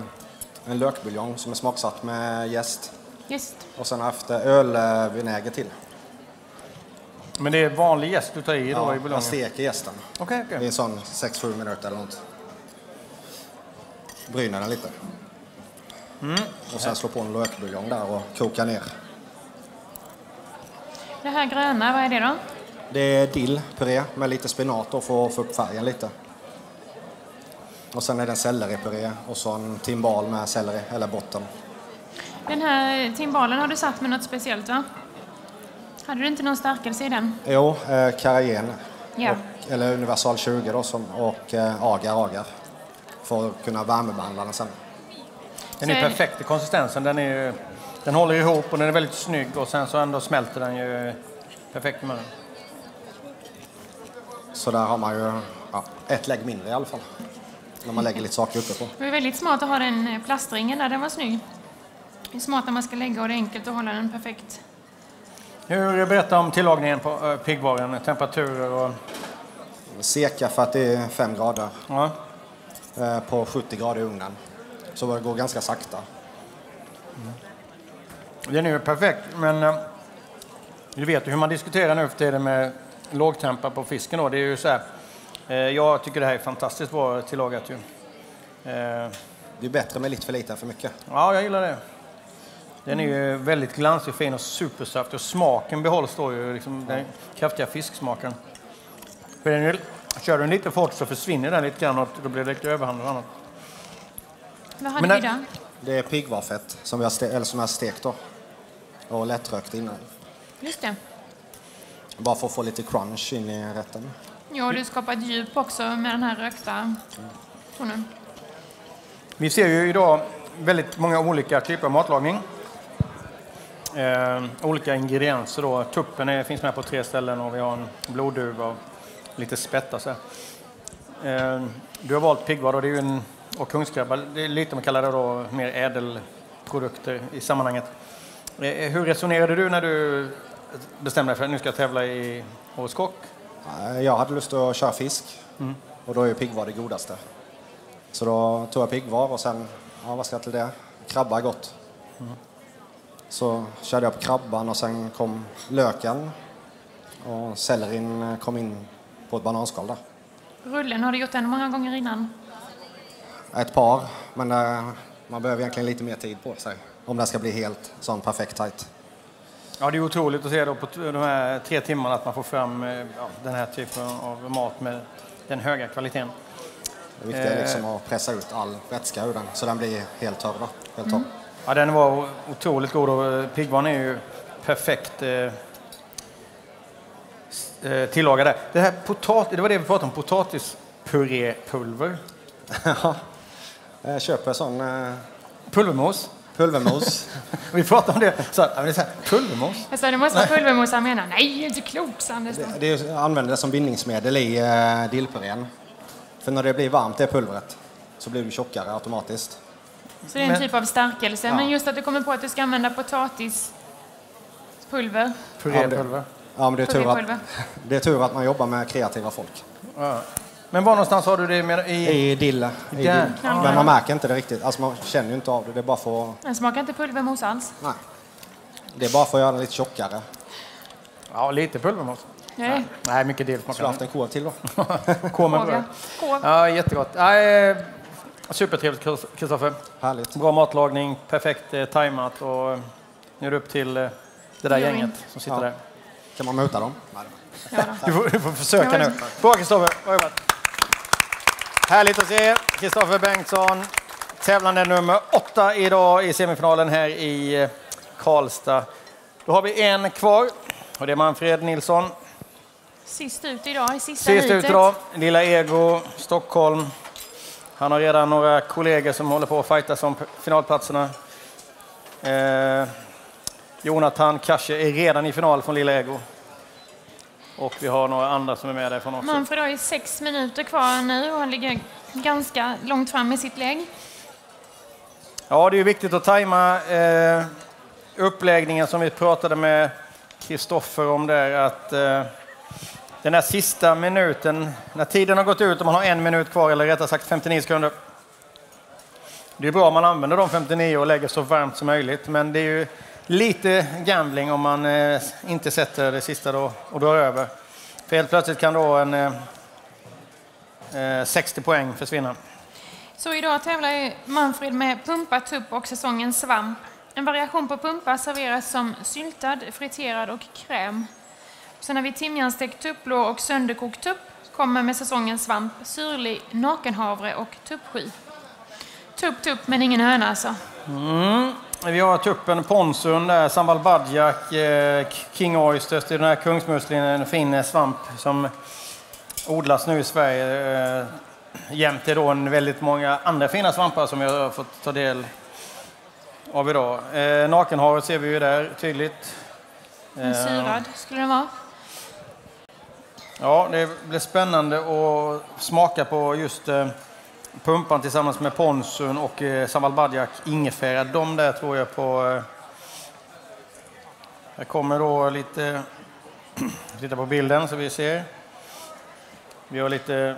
en lökbuljong som är smaksatt med jäst. Just. Och sen efter ölvinäger till. Men det är vanlig jäst du tar i då Ja, i jag buljongen? steker jästen Okej, i okej. en sån 6-7 minuter eller något. Bryner den lite. Och sen slå på en lökbuljong där och koka ner. Det här gröna, vad är det då? Det är dillpuré med lite spenat då för att få upp färgen lite. Och sen är det en selleripuré och så en timbal med selleri, eller botten. Den här timbalen har du satt med något speciellt va? Hade du inte någon stärkelse i den? Jo, eh, Carayen, Ja. och, eller Universal 20 då, som, och eh, agar agar. För att kunna värmebehandla den sen. Den är Så- perfekt i konsistensen. Den, är ju, den håller ihop och den är väldigt snygg och sen så ändå smälter den ju perfekt i munnen. Så där har man ju ja, ett lägg mindre i alla fall. När man lägger lite saker uppe på. Det var väldigt smart att ha den eh, plastringen där, den var snygg. Det är smart när man ska lägga och det är enkelt att hålla den perfekt. Hur, berätta om tillagningen på äh, piggvaren, temperaturer och... Seka för att det är 5 grader Ja. eh, på 70 grader i ugnen. Så det går ganska sakta. Den är ju perfekt, men eh, du vet hur man diskuterar nu för tiden med lågtempa på fisken. Då. Det är ju så här, eh, jag tycker det här är fantastiskt bra tillagat. Ju. Eh, Det är bättre med lite för lite än för mycket. ja, jag gillar det. Den är ju väldigt glansig, fin och supersaftig och smaken behålls då ju, liksom den kraftiga fisksmaken. För den kör du den lite för hårt så försvinner den lite grann och då blir det lite överhand och annat. Vad hade Men vi där? Det är piggvarfett som jag, ste- eller som jag stekt då. Och lättrökt innan. Just det. Bara för att få lite crunch in i rätten. Ja, du skapar ett djup också med den här rökta tonen. Vi ser ju idag väldigt många olika typer av matlagning. Eh, olika ingredienser då. Tuppen är, finns med på tre ställen och vi har en blodduva och lite spett och så. Eh, du har valt piggvar och det är ju en, och kungskrabba. Det är lite man kallar det då mer ädelprodukter i sammanhanget. Eh, hur resonerade du när du bestämde dig för att nu ska jag tävla i Årets Kock? Eh, Jag hade lust att köra fisk Mm. och då är ju piggvar det godaste. Så då tog jag piggvar och sen, ja vad ska jag till det? Krabba är gott. Mm. Så körde jag på krabban och sen kom löken och sellerin kom in på ett bananskal där. Rullen, har du gjort den många gånger innan? Ett par, men eh, man behöver egentligen lite mer tid på sig om det ska bli helt sån perfekt tight. Ja, det är otroligt att se då på de här tre timmarna att man får fram eh, ja, den här typen av mat med den höga kvaliteten. Det viktiga är Eh. liksom att pressa ut all vätska ur den så den blir helt torr. Då. Helt torr. Ja, den var otroligt god och eh, piggvarn är ju perfekt eh, tillagad. Det, här potat- det var det vi pratade om, potatispurépulver. Ja. Jag köper sån eh, Pulvermos. Pulvermos. Vi pratade om det. Så, men det är så här, pulvermos? Jag sa, det måste vara pulvermos han menar. Nej, det är inte klokt, sa Anders. Det, det är, jag använder det som bindningsmedel i eh, dillpurén. För när det blir varmt, det pulvret, så blir du tjockare automatiskt. Så det är en Men- typ av stärkelse. Ja. Men just att du kommer på att du ska använda potatispulver. Purépulver. Ja, men det är, tur att, det är tur att man jobbar med kreativa folk. Ja. Men var någonstans har du det med i... I dill. I dill. Där. Men man märker inte det riktigt. Alltså man känner ju inte av det. Det är bara för, Den smakar inte pulvermos alls. nej. Det är bara för att göra den lite tjockare. Ja, lite pulvermos. Nej. Nej, mycket dill Skulle smakar haft en kod till då. Kål med bröd. ja. Ja, jättegott. Ja, eh, supertrevligt, Kristoffer. Härligt. Bra matlagning, perfekt eh, tajmat och eh, nu är det upp till eh, det där Juryn. gänget som sitter Ja. där. Kan man muta dem? Nej. Ja, då. Du får, du får försöka Ja, nu. Bra Kristoffer, bra jobbat. Härligt att se Kristoffer Bengtsson, tävlande nummer åtta idag i semifinalen här i eh, Karlstad. Då har vi en kvar och det är Manfred Nilsson. Sist ut idag, i sista Sist ut idag, Lilla Ego, Stockholm. Han har redan några kollegor som håller på att fightas om finalplatserna. Eh, Jonathan Kasche är redan i final från Lilla Ego. Och vi har några andra som är med därifrån också. Manfred har ju sex minuter kvar nu och han ligger ganska långt fram i sitt lägg. Ja, det är viktigt att tajma eh, uppläggningen som vi pratade med Kristoffer om där. Att eh, den här sista minuten, när tiden har gått ut och man har en minut kvar, eller rättare sagt 59 sekunder. Det är bra om man använder de 59 och lägger så varmt som möjligt, men det är ju lite gambling om man eh, inte sätter det sista då och drar över. För helt plötsligt kan då en eh, eh, 60 poäng försvinna. Så idag tävlar Manfred med pumpa, tupp och säsongens svamp. En variation på pumpa serveras som syltad, friterad och kräm. Sen har vi timjanstekt tupplår och sönderkokt tupp. Kommer med säsongens svamp, syrlig nakenhavre och tuppsky. Tupp, tupp, men ingen höna alltså. Mm. Vi har tuppen Ponsun där, sambal badjak, eh, king oysters, det är den här kungsmusslingen, en fin svamp som odlas nu i Sverige. Eh, jämte då en väldigt många andra fina svampar som vi har fått ta del av idag. Eh, nakenhavet ser vi ju där tydligt. En Eh, syrad skulle den vara. Ja, det blir spännande att smaka på just eh, pumpan tillsammans med ponsun och eh, sambal badjak ingefära. De där tror jag på... Eh, här kommer då lite... Titta på bilden så vi ser. Vi har lite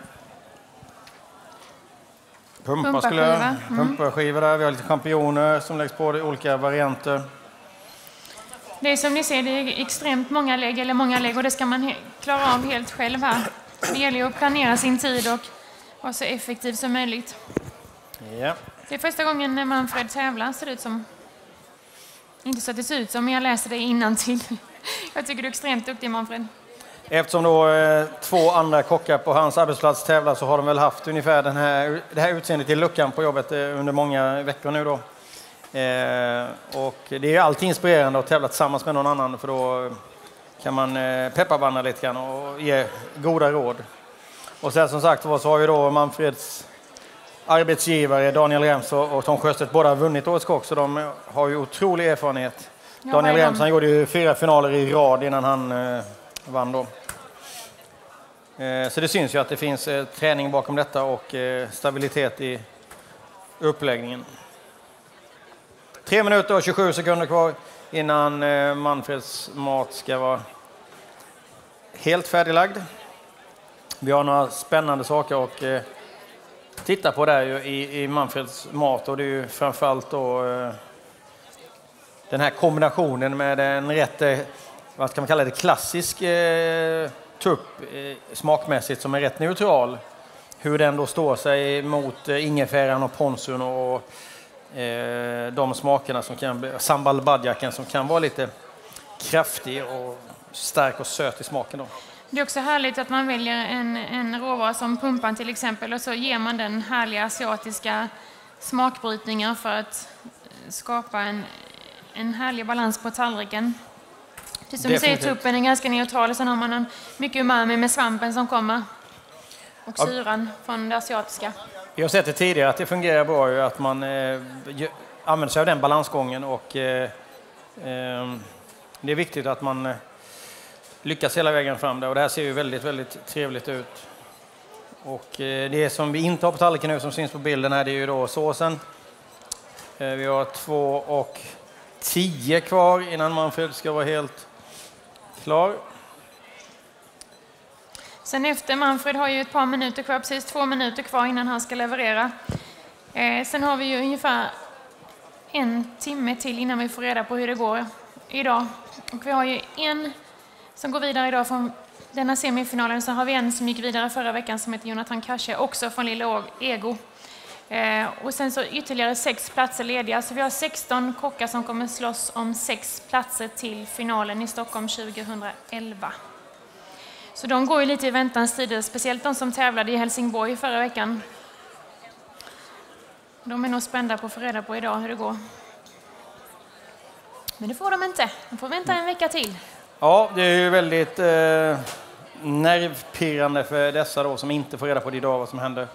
pumpa skulle jag... Pumpaskiva, mm. Pumpaskivor där. Vi har lite champinjoner som läggs på i olika varianter. Det är som ni ser, det är extremt många lägg, eller många lägg, och det ska man klara av helt själv här. Det gäller ju att planera sin tid och vara så effektiv som möjligt. Ja. Det är första gången när Manfred tävlar, ser det ut som. Inte så att det ser ut som, men jag läser det innantill. Jag tycker du är extremt duktig, Manfred. Eftersom då eh, två andra kockar på hans arbetsplats tävlar så har de väl haft ungefär den här, det här utseendet i luckan på jobbet eh, under många veckor nu då. Eh, och det är alltid inspirerande att tävla tillsammans med någon annan för då kan man eh, peppa varandra lite grann och ge goda råd. Och sen som sagt var så har ju då Manfreds arbetsgivare Daniel Rems och Tom Sjöstedt båda vunnit Årets Kock så de har ju otrolig erfarenhet. Ja, Daniel Rems han gjorde ju fyra finaler i rad innan han eh, vann då. Eh, så det syns ju att det finns eh, träning bakom detta och eh, stabilitet i uppläggningen. Tre minuter och 27 sekunder kvar innan eh, Manfreds mat ska vara helt färdiglagd. Vi har några spännande saker att eh, titta på där ju i, i Manfreds mat och det är ju framförallt då eh, den här kombinationen med en rätt, eh, vad ska man kalla det, klassisk eh, tupp eh, smakmässigt som är rätt neutral. Hur den då står sig mot eh, ingefäran och ponsun och eh, de smakerna som kan sambal badjaken som kan vara lite kraftig och stark och söt i smaken. Då. Det är också härligt att man väljer en, en råvara som pumpan till exempel och så ger man den härliga asiatiska smakbrytningar för att skapa en, en härlig balans på tallriken. Precis som du säger, tuppen är ganska neutral och sen har man en mycket umami med svampen som kommer. Och Ja. syran från det asiatiska. Vi har sett det tidigare att det fungerar bra ju, att man eh, använder sig av den balansgången och eh, eh, det är viktigt att man eh, lyckas hela vägen fram där och det här ser ju väldigt, väldigt trevligt ut. Och eh, det som vi inte har på tallriken nu som syns på bilden här det är ju då såsen. Eh, vi har två och tio kvar innan Manfred ska vara helt klar. Sen efter Manfred har ju ett par minuter kvar, precis två minuter kvar innan han ska leverera. Eh, sen har vi ju ungefär en timme till innan vi får reda på hur det går idag. Och vi har ju en som går vidare idag från denna semifinalen. Så har vi en som gick vidare förra veckan som heter Jonathan Kasche, också från Lilla Ego. Eh, och sen så ytterligare sex platser lediga. Så vi har 16 kockar som kommer slåss om sex platser till finalen i Stockholm 2011. Så de går ju lite i väntans tider, speciellt de som tävlade i Helsingborg förra veckan. De är nog spända på att få reda på idag hur det går. Men det får de inte. De får vänta en vecka till. Ja, det är ju väldigt eh, nervpirrande för dessa då som inte får reda på det idag vad som händer.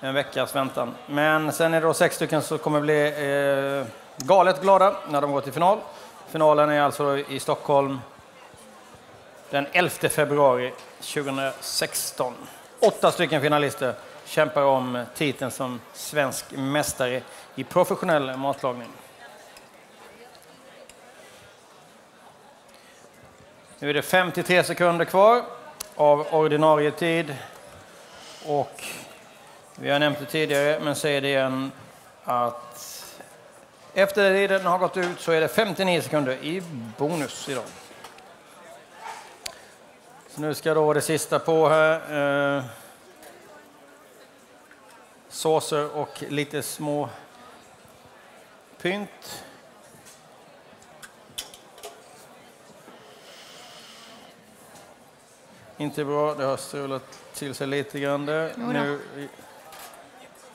En veckas väntan. Men sen är det då sex stycken som kommer bli eh, galet glada när de går till final. Finalen är alltså i Stockholm den 11 februari 2016. Åtta stycken finalister kämpar om titeln som svensk mästare i professionell matlagning. Nu är det 53 sekunder kvar av ordinarie tid. Och vi har nämnt det tidigare, men säger det igen att efter tiden har gått ut så är det 59 sekunder i bonus idag. Så nu ska då det sista på här. Eh, såser och lite små pynt. Inte bra, det har strulat till sig lite grann där. Nu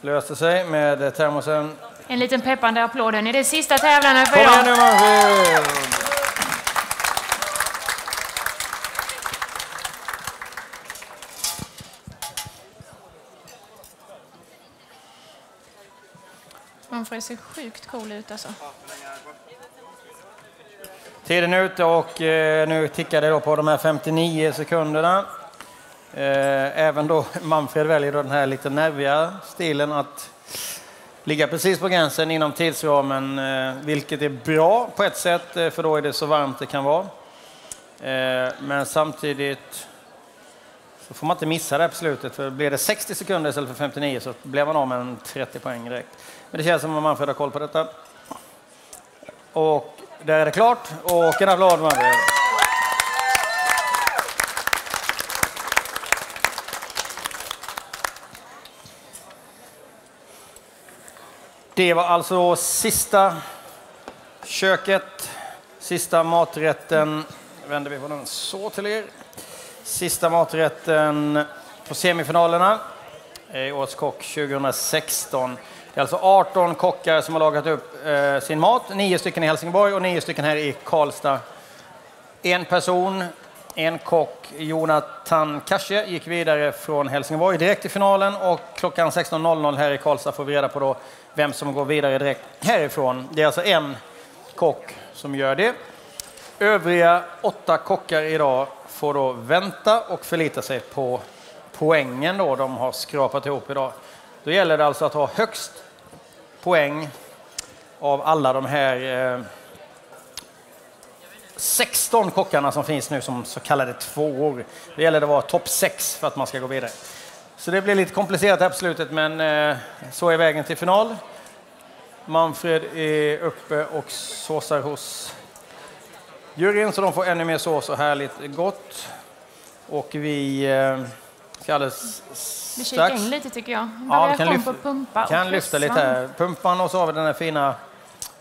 löste sig med termosen. En liten peppande applåd. Det är sista tävlanden för Kom igen nu idag. Manfred! Manfred ser sjukt cool ut alltså. Tiden är ute och eh, nu tickar det då på de här 59 sekunderna. Eh, även då Manfred väljer då den här lite nerviga stilen att ligga precis på gränsen inom tidsramen, eh, vilket är bra på ett sätt, eh, för då är det så varmt det kan vara. Eh, men samtidigt så får man inte missa det här på slutet, för blir det 60 sekunder istället för 59 så blir man av med en 30 poäng direkt. Men det känns som att Manfred har koll på detta. Och där är det klart. Och en applåd Manfred. Det var alltså sista köket, sista maträtten. Vänder vi på den så till er. Sista maträtten på semifinalerna i Årets Kock 2016. Det är alltså 18 kockar som har lagat upp eh, sin mat. Nio stycken i Helsingborg och nio stycken här i Karlstad. En person En kock, Jonathan Kasche, gick vidare från Helsingborg direkt till finalen och klockan 16.00 här i Karlstad får vi reda på då vem som går vidare direkt härifrån. Det är alltså en kock som gör det. Övriga åtta kockar idag får då vänta och förlita sig på poängen då de har skrapat ihop idag. Då gäller det alltså att ha högst poäng av alla de här eh, 16 kockarna som finns nu som så kallade tvåor. Det gäller att vara topp 6 för att man ska gå vidare. Så det blir lite komplicerat här på slutet, men eh, så är vägen till final. Manfred är uppe och såsar hos juryn, så de får ännu mer sås och härligt gott. Och vi eh, ska alldeles Vi kikar in lite tycker jag. Ja, vi kan lyfta, pumpa kan lyfta lite här. Pumpan och så har vi den här fina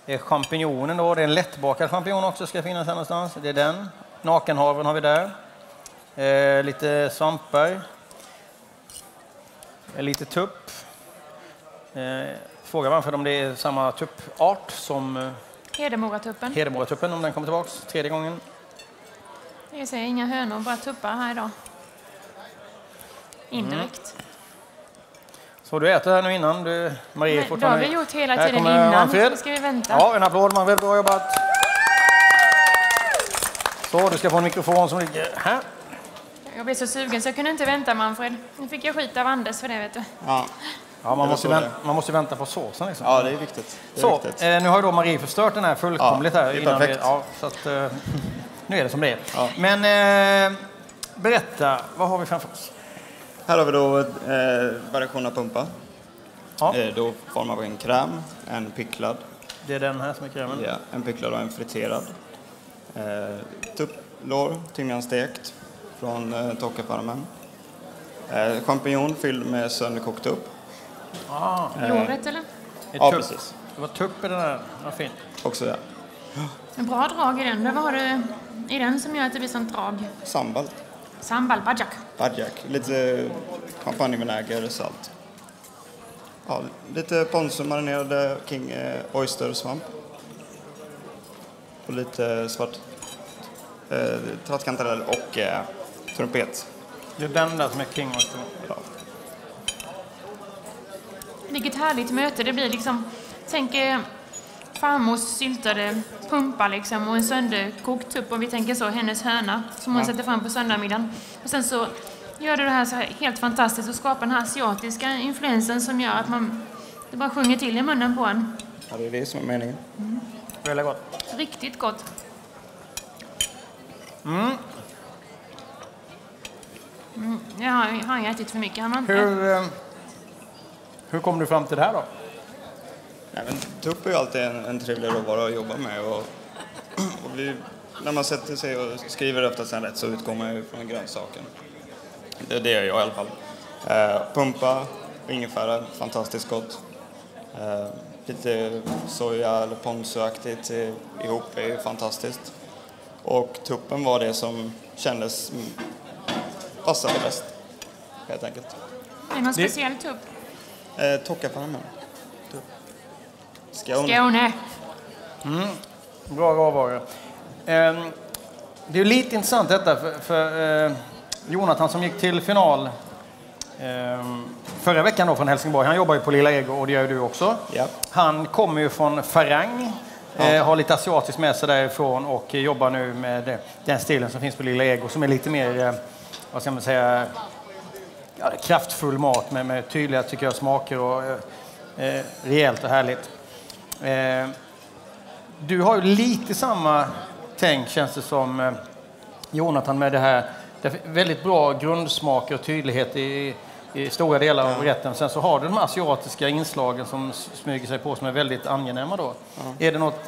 eh, champinjonen då. Det är en lättbakad champinjon också, ska finnas här någonstans. Det är den. Nakenhaven har vi där. Eh, lite svampar. Eh, lite tupp. Eh, fråga varför om det är samma tuppart som eh, Hedemoratuppen. Hedemoratuppen, om den kommer tillbaks tredje gången. Jag ser inga hönor, bara tuppar här idag. Indirekt. Så du äter här nu innan? Du, Marie Nej, det har vi gjort hela tiden kommer innan. Manfred. Nu ska vi vänta. Ja, en applåd Manfred, bra jobbat. Så, du ska få en mikrofon som ligger här. Jag blev så sugen så jag kunde inte vänta Manfred. Nu fick jag skit av Anders för det vet du. Ja, Ja, man, måste vänta, man måste vänta på såsen. Liksom. ja det är viktigt. Det är så, viktigt. eh, nu har då Marie förstört den här fullkomligt Ja, här. det är innan vi, perfekt. ja, så att, eh, nu är det som det är. Ja. Men eh, berätta, vad har vi framför oss? Här har vi då eh, variation av pumpa. Ja. Eh, då formar vi en kräm, en picklad, Det är den här som är krämen. ja, en picklad och en friterad. Eh, tupplår, timjanstekt från eh, Tokkafarmen. Eh, champinjon fylld med sönderkokt tupp. Ah, Låret eller? Ja, tupp. precis. Det var tupp i den här. Vad fint. Också. En bra drag i den. Vad har du i den som gör att det blir sånt drag? Sambal, Sambal bajak. badjak, lite champagnevinäger, salt. Ja, lite ponzu, marinerade king eh, oystersvamp. Och lite svart eh, trattkantarell och eh, trumpet. Det är den där som är king också. Ja. Vilket härligt möte det blir liksom. Tänk er farmors syltade pumpa liksom och en sönderkokt tupp om vi tänker så, hennes höna som hon Ja. sätter fram på söndagsmiddagen. Och sen så gör du det här så här helt fantastiskt och skapar den här asiatiska influensen som gör att man det bara sjunger till i munnen på en. ja, det är det som är meningen. Väldigt gott. Riktigt gott. Mm, jag har, jag har ätit för mycket. Hur, eh, hur kom du fram till det här då? Nej, men tupp är ju alltid en, en trevlig råvara att jobba med. Och, och vi, när man sätter sig och skriver oftast en rätt så utgår man ju från grönsaken. Det, det gör jag i alla fall. Eh, pumpa, ingefära, fantastiskt gott. Eh, lite soja eller ponzuaktigt ihop är ju fantastiskt. Och tuppen var det som kändes passade bäst, helt enkelt. Är det någon speciell tupp? Eh, Tokkafarmen. Skåne. Skåne. Bra råvaror. Ehm, Det är lite intressant detta för, för eh, Jonathan som gick till final ehm, förra veckan då från Helsingborg. Han jobbar ju på Lilla Ego och det gör ju du också. Ja. Han kommer ju från Farang, eh, har lite asiatiskt med sig därifrån och eh, jobbar nu med eh, den stilen som finns på Lilla Ego som är lite mer, eh, vad ska man säga, ja, kraftfull mat med, med tydliga tycker jag, smaker och eh, eh, rejält och härligt. Eh, du har ju lite samma tänk känns det som eh, Jonathan med det här. Det är väldigt bra grundsmaker och tydlighet i, i stora delar av rätten. Sen så har du de asiatiska inslagen som smyger sig på som är väldigt angenäma då. Är det något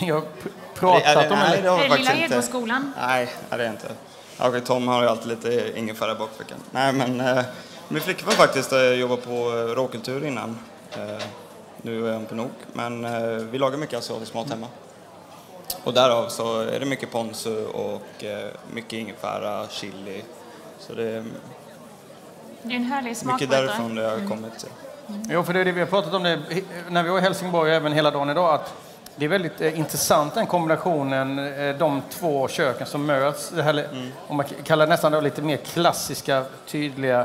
ni har pr- pratat om? Nej, eller? det har vi det faktiskt Lilla inte. Egoskolan? Nej, det är inte. Ja, och Tom har ju alltid lite ingefära i bakfickan. Nej, men eh, min flickvän faktiskt eh, jobbar på eh, råkultur innan. Eh, nu är hon på NOK, men eh, vi lagar mycket asiatisk mat hemma. Och därav så är det mycket ponzu och eh, mycket ingefära, chili. Så det är Det är en härlig mycket smakbrytare. därifrån det har kommit. Jo, för det är det vi har pratat om det när vi var i Helsingborg och även hela dagen idag. Att Det är väldigt eh, intressant den kombinationen, eh, de två köken som möts. Det här, Om man kallar det nästan då lite mer klassiska, tydliga,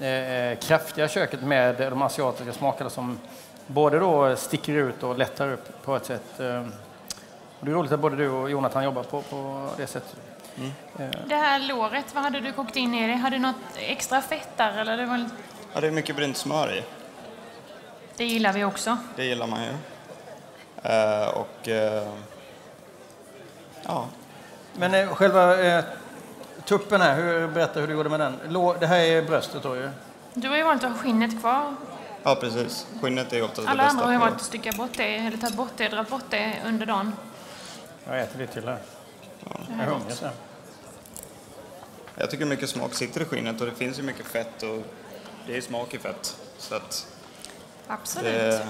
eh, kraftiga köket med de asiatiska smakerna som både då sticker ut och lättar upp på ett sätt. Eh, och det är roligt att både du och Jonathan jobbar på, på det sättet. Det här låret, vad hade du kokt in i det? Hade du något extra fett där? Eller det, var... Ja, det är mycket brynt smör i. det gillar vi också. Det gillar man ju. Eh, och... eh, ja, Men eh, själva eh, tuppen här, hur, berätta hur du gjorde med den. Lå, det här är bröstet då ju. Du har ju valt att ha skinnet kvar. Ja, precis. Skinnet är oftast Alla det andra har ju bästa. valt att stycka bort det, eller tagit bort det, dragit bort det under dagen. Jag äter lite till här. Jag är hungrig så. Jag tycker mycket smak sitter i skinnet och det finns ju mycket fett och det är smak i fett. Så att Absolut. det...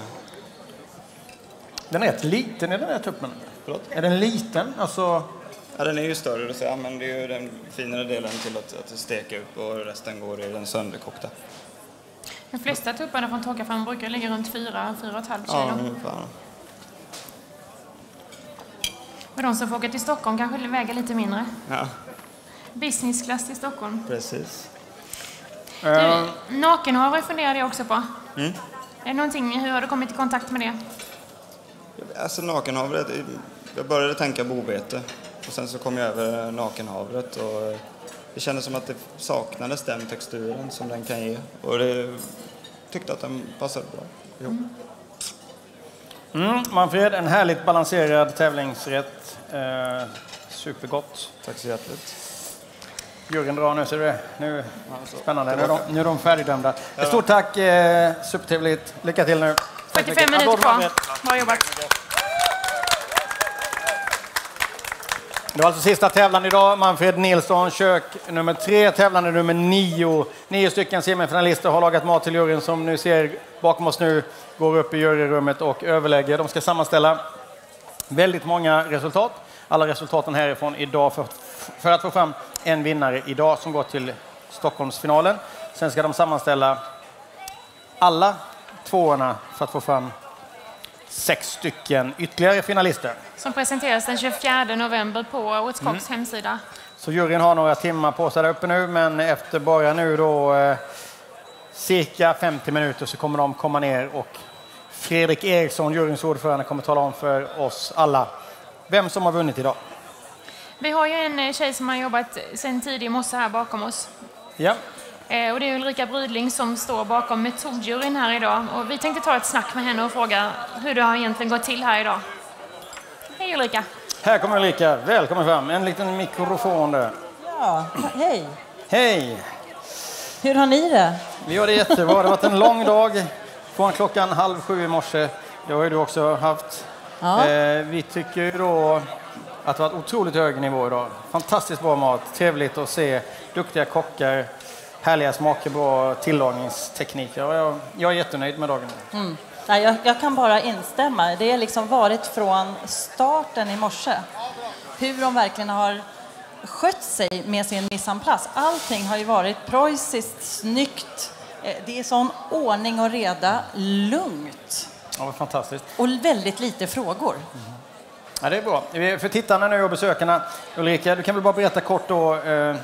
Den är rätt liten i den här tuppen. Förlåt? Är den liten? Alltså, Ja, den är ju större så jag använder ju den finare delen till att, att steka upp och resten går i den sönderkokta. De flesta tupparna från Tågafram brukar ligga runt 4-4,5 kilo. Ja, ungefär. Och de som får åka till Stockholm kanske väger lite mindre. Ja, Businessklass till Stockholm. precis. eh, Du, nakenhavre funderade jag också på. Mm. Är det någonting, hur har du kommit i kontakt med det? Alltså nakenhavret, jag började tänka bovete och sen så kom jag över nakenhavret och det kändes som att det saknades den texturen som den kan ge och det tyckte att den passade bra. Jo. mm, Manfred, en härligt balanserad tävlingsrätt. Eh, supergott. Tack så hjärtligt. Juryn drar nu, ser du det? Nu, spännande. Nu är de, nu är de färdigdömda. Ett stort tack, eh, supertrevligt. Lycka till nu. Tack så 45 mycket. minuter kvar. Bra jobbat. Det var alltså sista tävlan idag. Manfred Nilsson, kök nummer tre, tävlande nummer nio. Nio stycken semifinalister har lagat mat till juryn som ni ser bakom oss nu går upp i juryrummet och överlägger. De ska sammanställa väldigt många resultat. Alla resultaten härifrån idag för, för att få fram en vinnare idag som går till Stockholmsfinalen. Sen ska de sammanställa alla tvåorna för att få fram sex stycken ytterligare finalister. Som presenteras den 24 november på Årets Mm. Kocks hemsida. Så juryn har några timmar på sig där uppe nu, men efter bara nu då eh, cirka 50 minuter så kommer de komma ner och Fredrik Eriksson, juryns ordförande, kommer tala om för oss alla vem som har vunnit idag. Vi har ju en eh, tjej som har jobbat sedan tidig morse här bakom oss. Ja, Och det är Ulrika Brydling som står bakom metodjuryn här idag. Och vi tänkte ta ett snack med henne och fråga hur det har egentligen gått till här idag. Hej Ulrika! här kommer Ulrika. Välkommen fram. En liten mikrofon där. Ja, hej. Hej! Hur har ni det? Vi har det jättebra. Det har varit en lång dag. Från klockan halv sju i morse. Det har ju du också haft. Ja. Eh, vi tycker ju då att det har varit otroligt hög nivå idag. Fantastiskt bra mat. Trevligt att se. Duktiga kockar. Härliga smaker, bra tillagningstekniker. Ja, jag, jag är jättenöjd med dagen. Nej, jag, jag kan bara instämma. Det har liksom varit från starten i morse. Hur de verkligen har skött sig med sin mise. Allting har ju varit preussiskt, snyggt. Eh, Det är sån ordning och reda, lugnt Ja, fantastiskt. och väldigt lite frågor. Ja, det är bra. För tittarna nu och besökarna, Ulrika, du kan väl bara berätta kort då eh,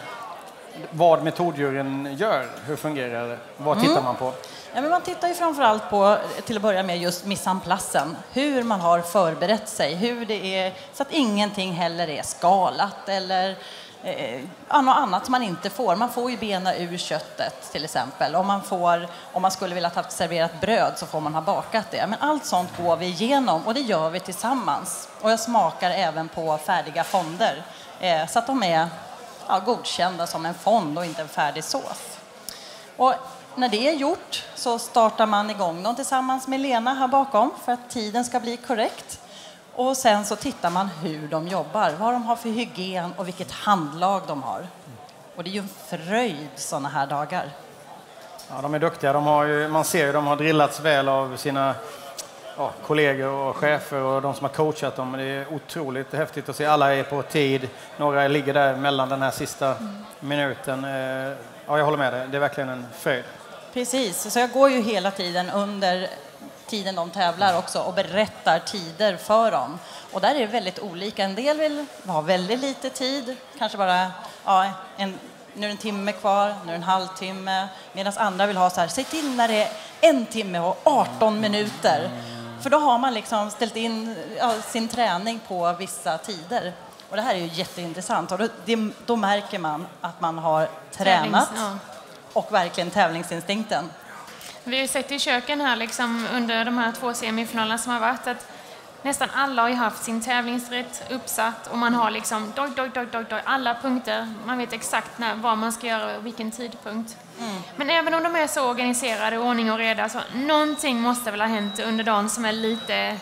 vad metodjuryn gör? Hur fungerar det? Vad Mm. tittar man på? Ja, men man tittar ju framförallt på, till att börja med, just mise en placen. Hur man har förberett sig, hur det är, så att ingenting heller är skalat eller eh, något annat som man inte får. Man får ju bena ur köttet till exempel. Om man, får, om man skulle vilja ha serverat bröd så får man ha bakat det. Men allt sånt går vi igenom och det gör vi tillsammans. Och jag smakar även på färdiga fonder eh, så att de är ja, godkända som en fond och inte en färdig sås. Och när det är gjort så startar man igång dem tillsammans med Lena här bakom för att tiden ska bli korrekt. Och sen så tittar man hur de jobbar, vad de har för hygien och vilket handlag de har. Och det är ju en fröjd sådana här dagar. Ja, de är duktiga. De har ju, man ser ju de har drillats väl av sina ja, kollegor och chefer och de som har coachat dem. Det är otroligt häftigt att se. Alla är på tid. Några ligger där mellan den här sista minuten. Eh, Ja, jag håller med dig. Det är verkligen en fröjd. Precis, så jag går ju hela tiden under tiden de tävlar också och berättar tider för dem. Och där är det väldigt olika. En del vill ha väldigt lite tid, kanske bara ja, en, nu är det en timme kvar, nu är det en halvtimme. Medan andra vill ha så här, säg till när det är en timme och 18 minuter. För då har man liksom ställt in ja, sin träning på vissa tider. Och det här är ju jätteintressant och då, det, då märker man att man har tränat Tävlings- ja. och verkligen tävlingsinstinkten. Vi har ju sett i köken här liksom, under de här två semifinalerna som har varit att nästan alla har ju haft sin tävlingsrätt uppsatt och man har liksom doj, doj, doj, doj, doj, alla punkter. Man vet exakt när, vad man ska göra och vilken tidpunkt. Men även om de är så organiserade, ordning och reda, så någonting måste väl ha hänt under dagen som är lite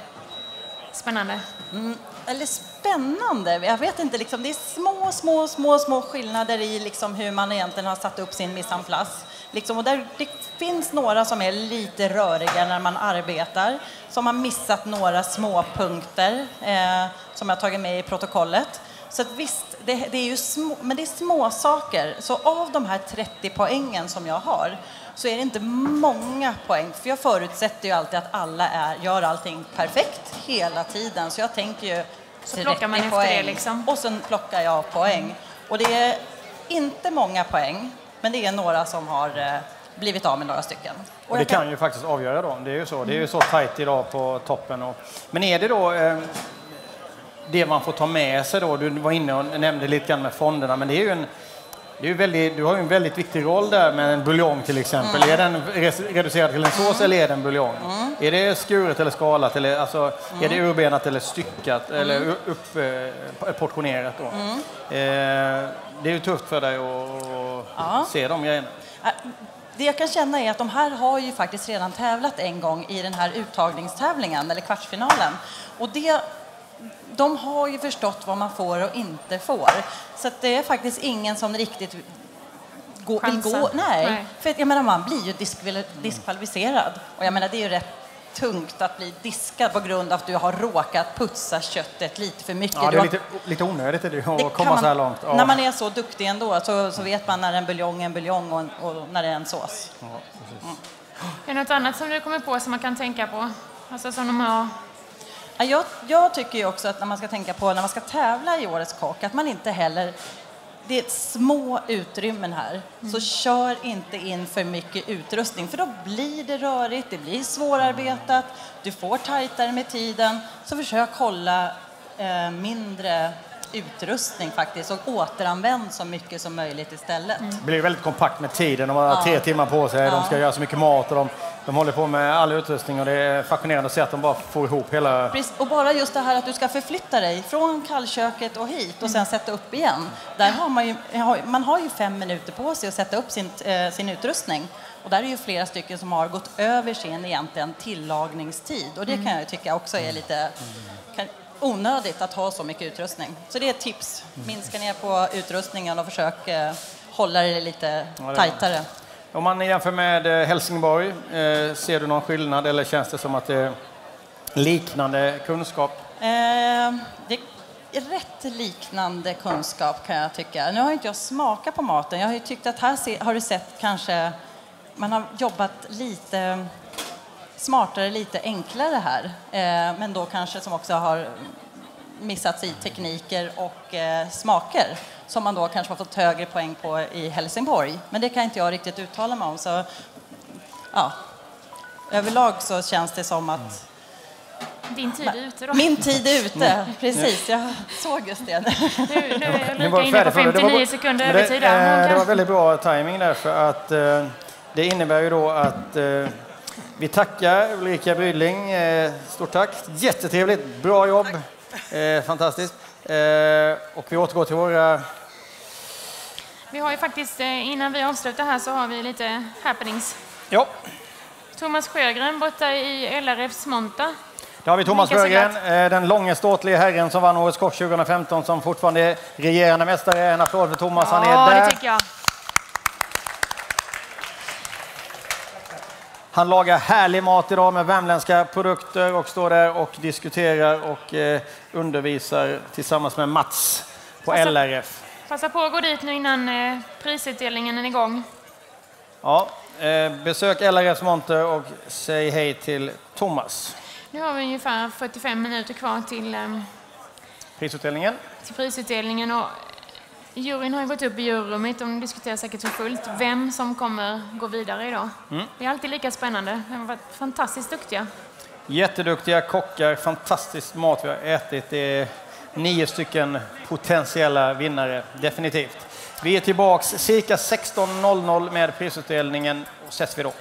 spännande. Mm, eller spännande. Jag vet inte, liksom, det är små, små, små, små skillnader i liksom, hur man egentligen har satt upp sin mise en place. Liksom, och där, det finns några som är lite röriga när man arbetar, som har missat några små punkter eh, som jag har tagit med i protokollet. Så visst, det, det är ju små, men det är små saker. Så av de här 30 poängen som jag har så är det inte många poäng. För jag förutsätter ju alltid att alla är, gör allting perfekt hela tiden. Så jag tänker ju Så plockar man 30 efter det, poäng. liksom. Och sen plockar jag poäng. Och det är inte många poäng, men det är några som har eh, blivit av med några stycken. Och det kan ju faktiskt avgöra då. Det är ju så. Det är ju så tajt idag på toppen. Och, men är det då eh, det man får ta med sig då? Du var inne och nämnde lite grann med fonderna, men det är ju en det är väldigt, du har ju en väldigt viktig roll där med en buljong till exempel. Mm. Är den reducerad till en sås eller är det en buljong? Är det skuret eller skalat? Eller, alltså, Är det urbenat eller styckat eller Mm. upp, eh, portionerat? Då? Mm. Eh, det är ju tufft för dig att Ja. se de grejerna. Det jag kan känna är att de här har ju faktiskt redan tävlat en gång i den här uttagningstävlingen, eller kvartsfinalen. Och det, de har ju förstått vad man får och inte får. Så det är faktiskt ingen som riktigt gå, vill gå... Nej, Nej. för jag menar, man blir ju diskval- diskvalificerad. Och jag menar, det är ju rätt tungt att bli diskad på grund av att du har råkat putsa köttet lite för mycket. Ja, det är lite, lite onödigt är det det att kan komma man- så här långt. Ja. När man är så duktig ändå så, så vet man när en buljong är en buljong och, en, och när det är en sås. Är det något annat som du kommer på som man kan tänka på? Alltså som de har... Ja, Jag, jag tycker ju också att när man ska tänka på när man ska tävla i Årets kock att man inte heller det är små utrymmen här, så kör inte in för mycket utrustning för då blir det rörigt, det blir svårarbetat, du får tajtare med tiden. Så försök hålla eh, mindre utrustning faktiskt och återanvänd så mycket som möjligt istället. Det blir väldigt kompakt med tiden. De har Ja. tre timmar på sig. De Ja. ska göra så mycket mat och de, de håller på med all utrustning och det är fascinerande att se att de bara får ihop hela... Precis, och bara just det här att du ska förflytta dig från kallköket och hit och sen sätta upp igen. Där har man, ju, man har ju fem minuter på sig att sätta upp sin, eh, sin utrustning. Och där är ju flera stycken som har gått över sin egentligen tillagningstid. Och det kan jag ju tycka också är lite kan, onödigt att ha så mycket utrustning. Så det är ett tips. Minska ner på utrustningen och försök eh, hålla det lite Ja, tajtare. Om man jämför med eh, Helsingborg, eh, ser du någon skillnad eller känns det som att det är liknande kunskap? Eh, det är rätt liknande kunskap kan jag tycka. Nu har inte jag smakat på maten. Jag har ju tyckt att här se, har du sett kanske man har jobbat lite smartare, lite enklare här. Eh, men då kanske som också har missats i tekniker och eh, smaker som man då kanske har fått högre poäng på i Helsingborg. Men det kan inte jag riktigt uttala mig om. Så, ja. Överlag så känns det som att Din tid är ute då. min tid är ute, precis. Jag såg just det. Nu, nu är Ulrika var inne på färdiga för det. Det var 59 bra- sekunder det, övertid. Hon eh, Det var väldigt bra timing där för att eh, det innebär ju då att eh, vi tackar Ulrika Brydling. Eh, stort tack. Jättetrevligt. Bra jobb. Eh, fantastiskt. Eh, och vi återgår till våra... Vi har ju faktiskt, innan vi avslutar här så har vi lite happenings. Ja, Thomas Sjögren borta i LRFs monta. där har vi Thomas Sjögren, den långe ståtlige herren som vann Årets Kock 2015 som fortfarande är regerande mästare. En applåd för Thomas. Han är Ja, där. det tycker jag. Han lagar härlig mat idag med värmländska produkter och står där och diskuterar och eh, undervisar tillsammans med Mats på Passa- LRF. Passa på att gå dit nu innan eh, prisutdelningen är igång. Ja, Eh, besök LRFs monter och säg hej till Thomas. Nu har vi ungefär 45 minuter kvar till, ehm, Prisutdelningen. till prisutdelningen. Och juryn har ju gått upp i juryrummet. De diskuterar säkert för fullt vem som kommer gå vidare idag. Mm. Det är alltid lika spännande. De har varit fantastiskt duktiga. Jätteduktiga kockar, fantastisk mat vi har ätit. Det är nio stycken potentiella vinnare, definitivt. Vi är tillbaks cirka 16.00 med prisutdelningen och ses vi då.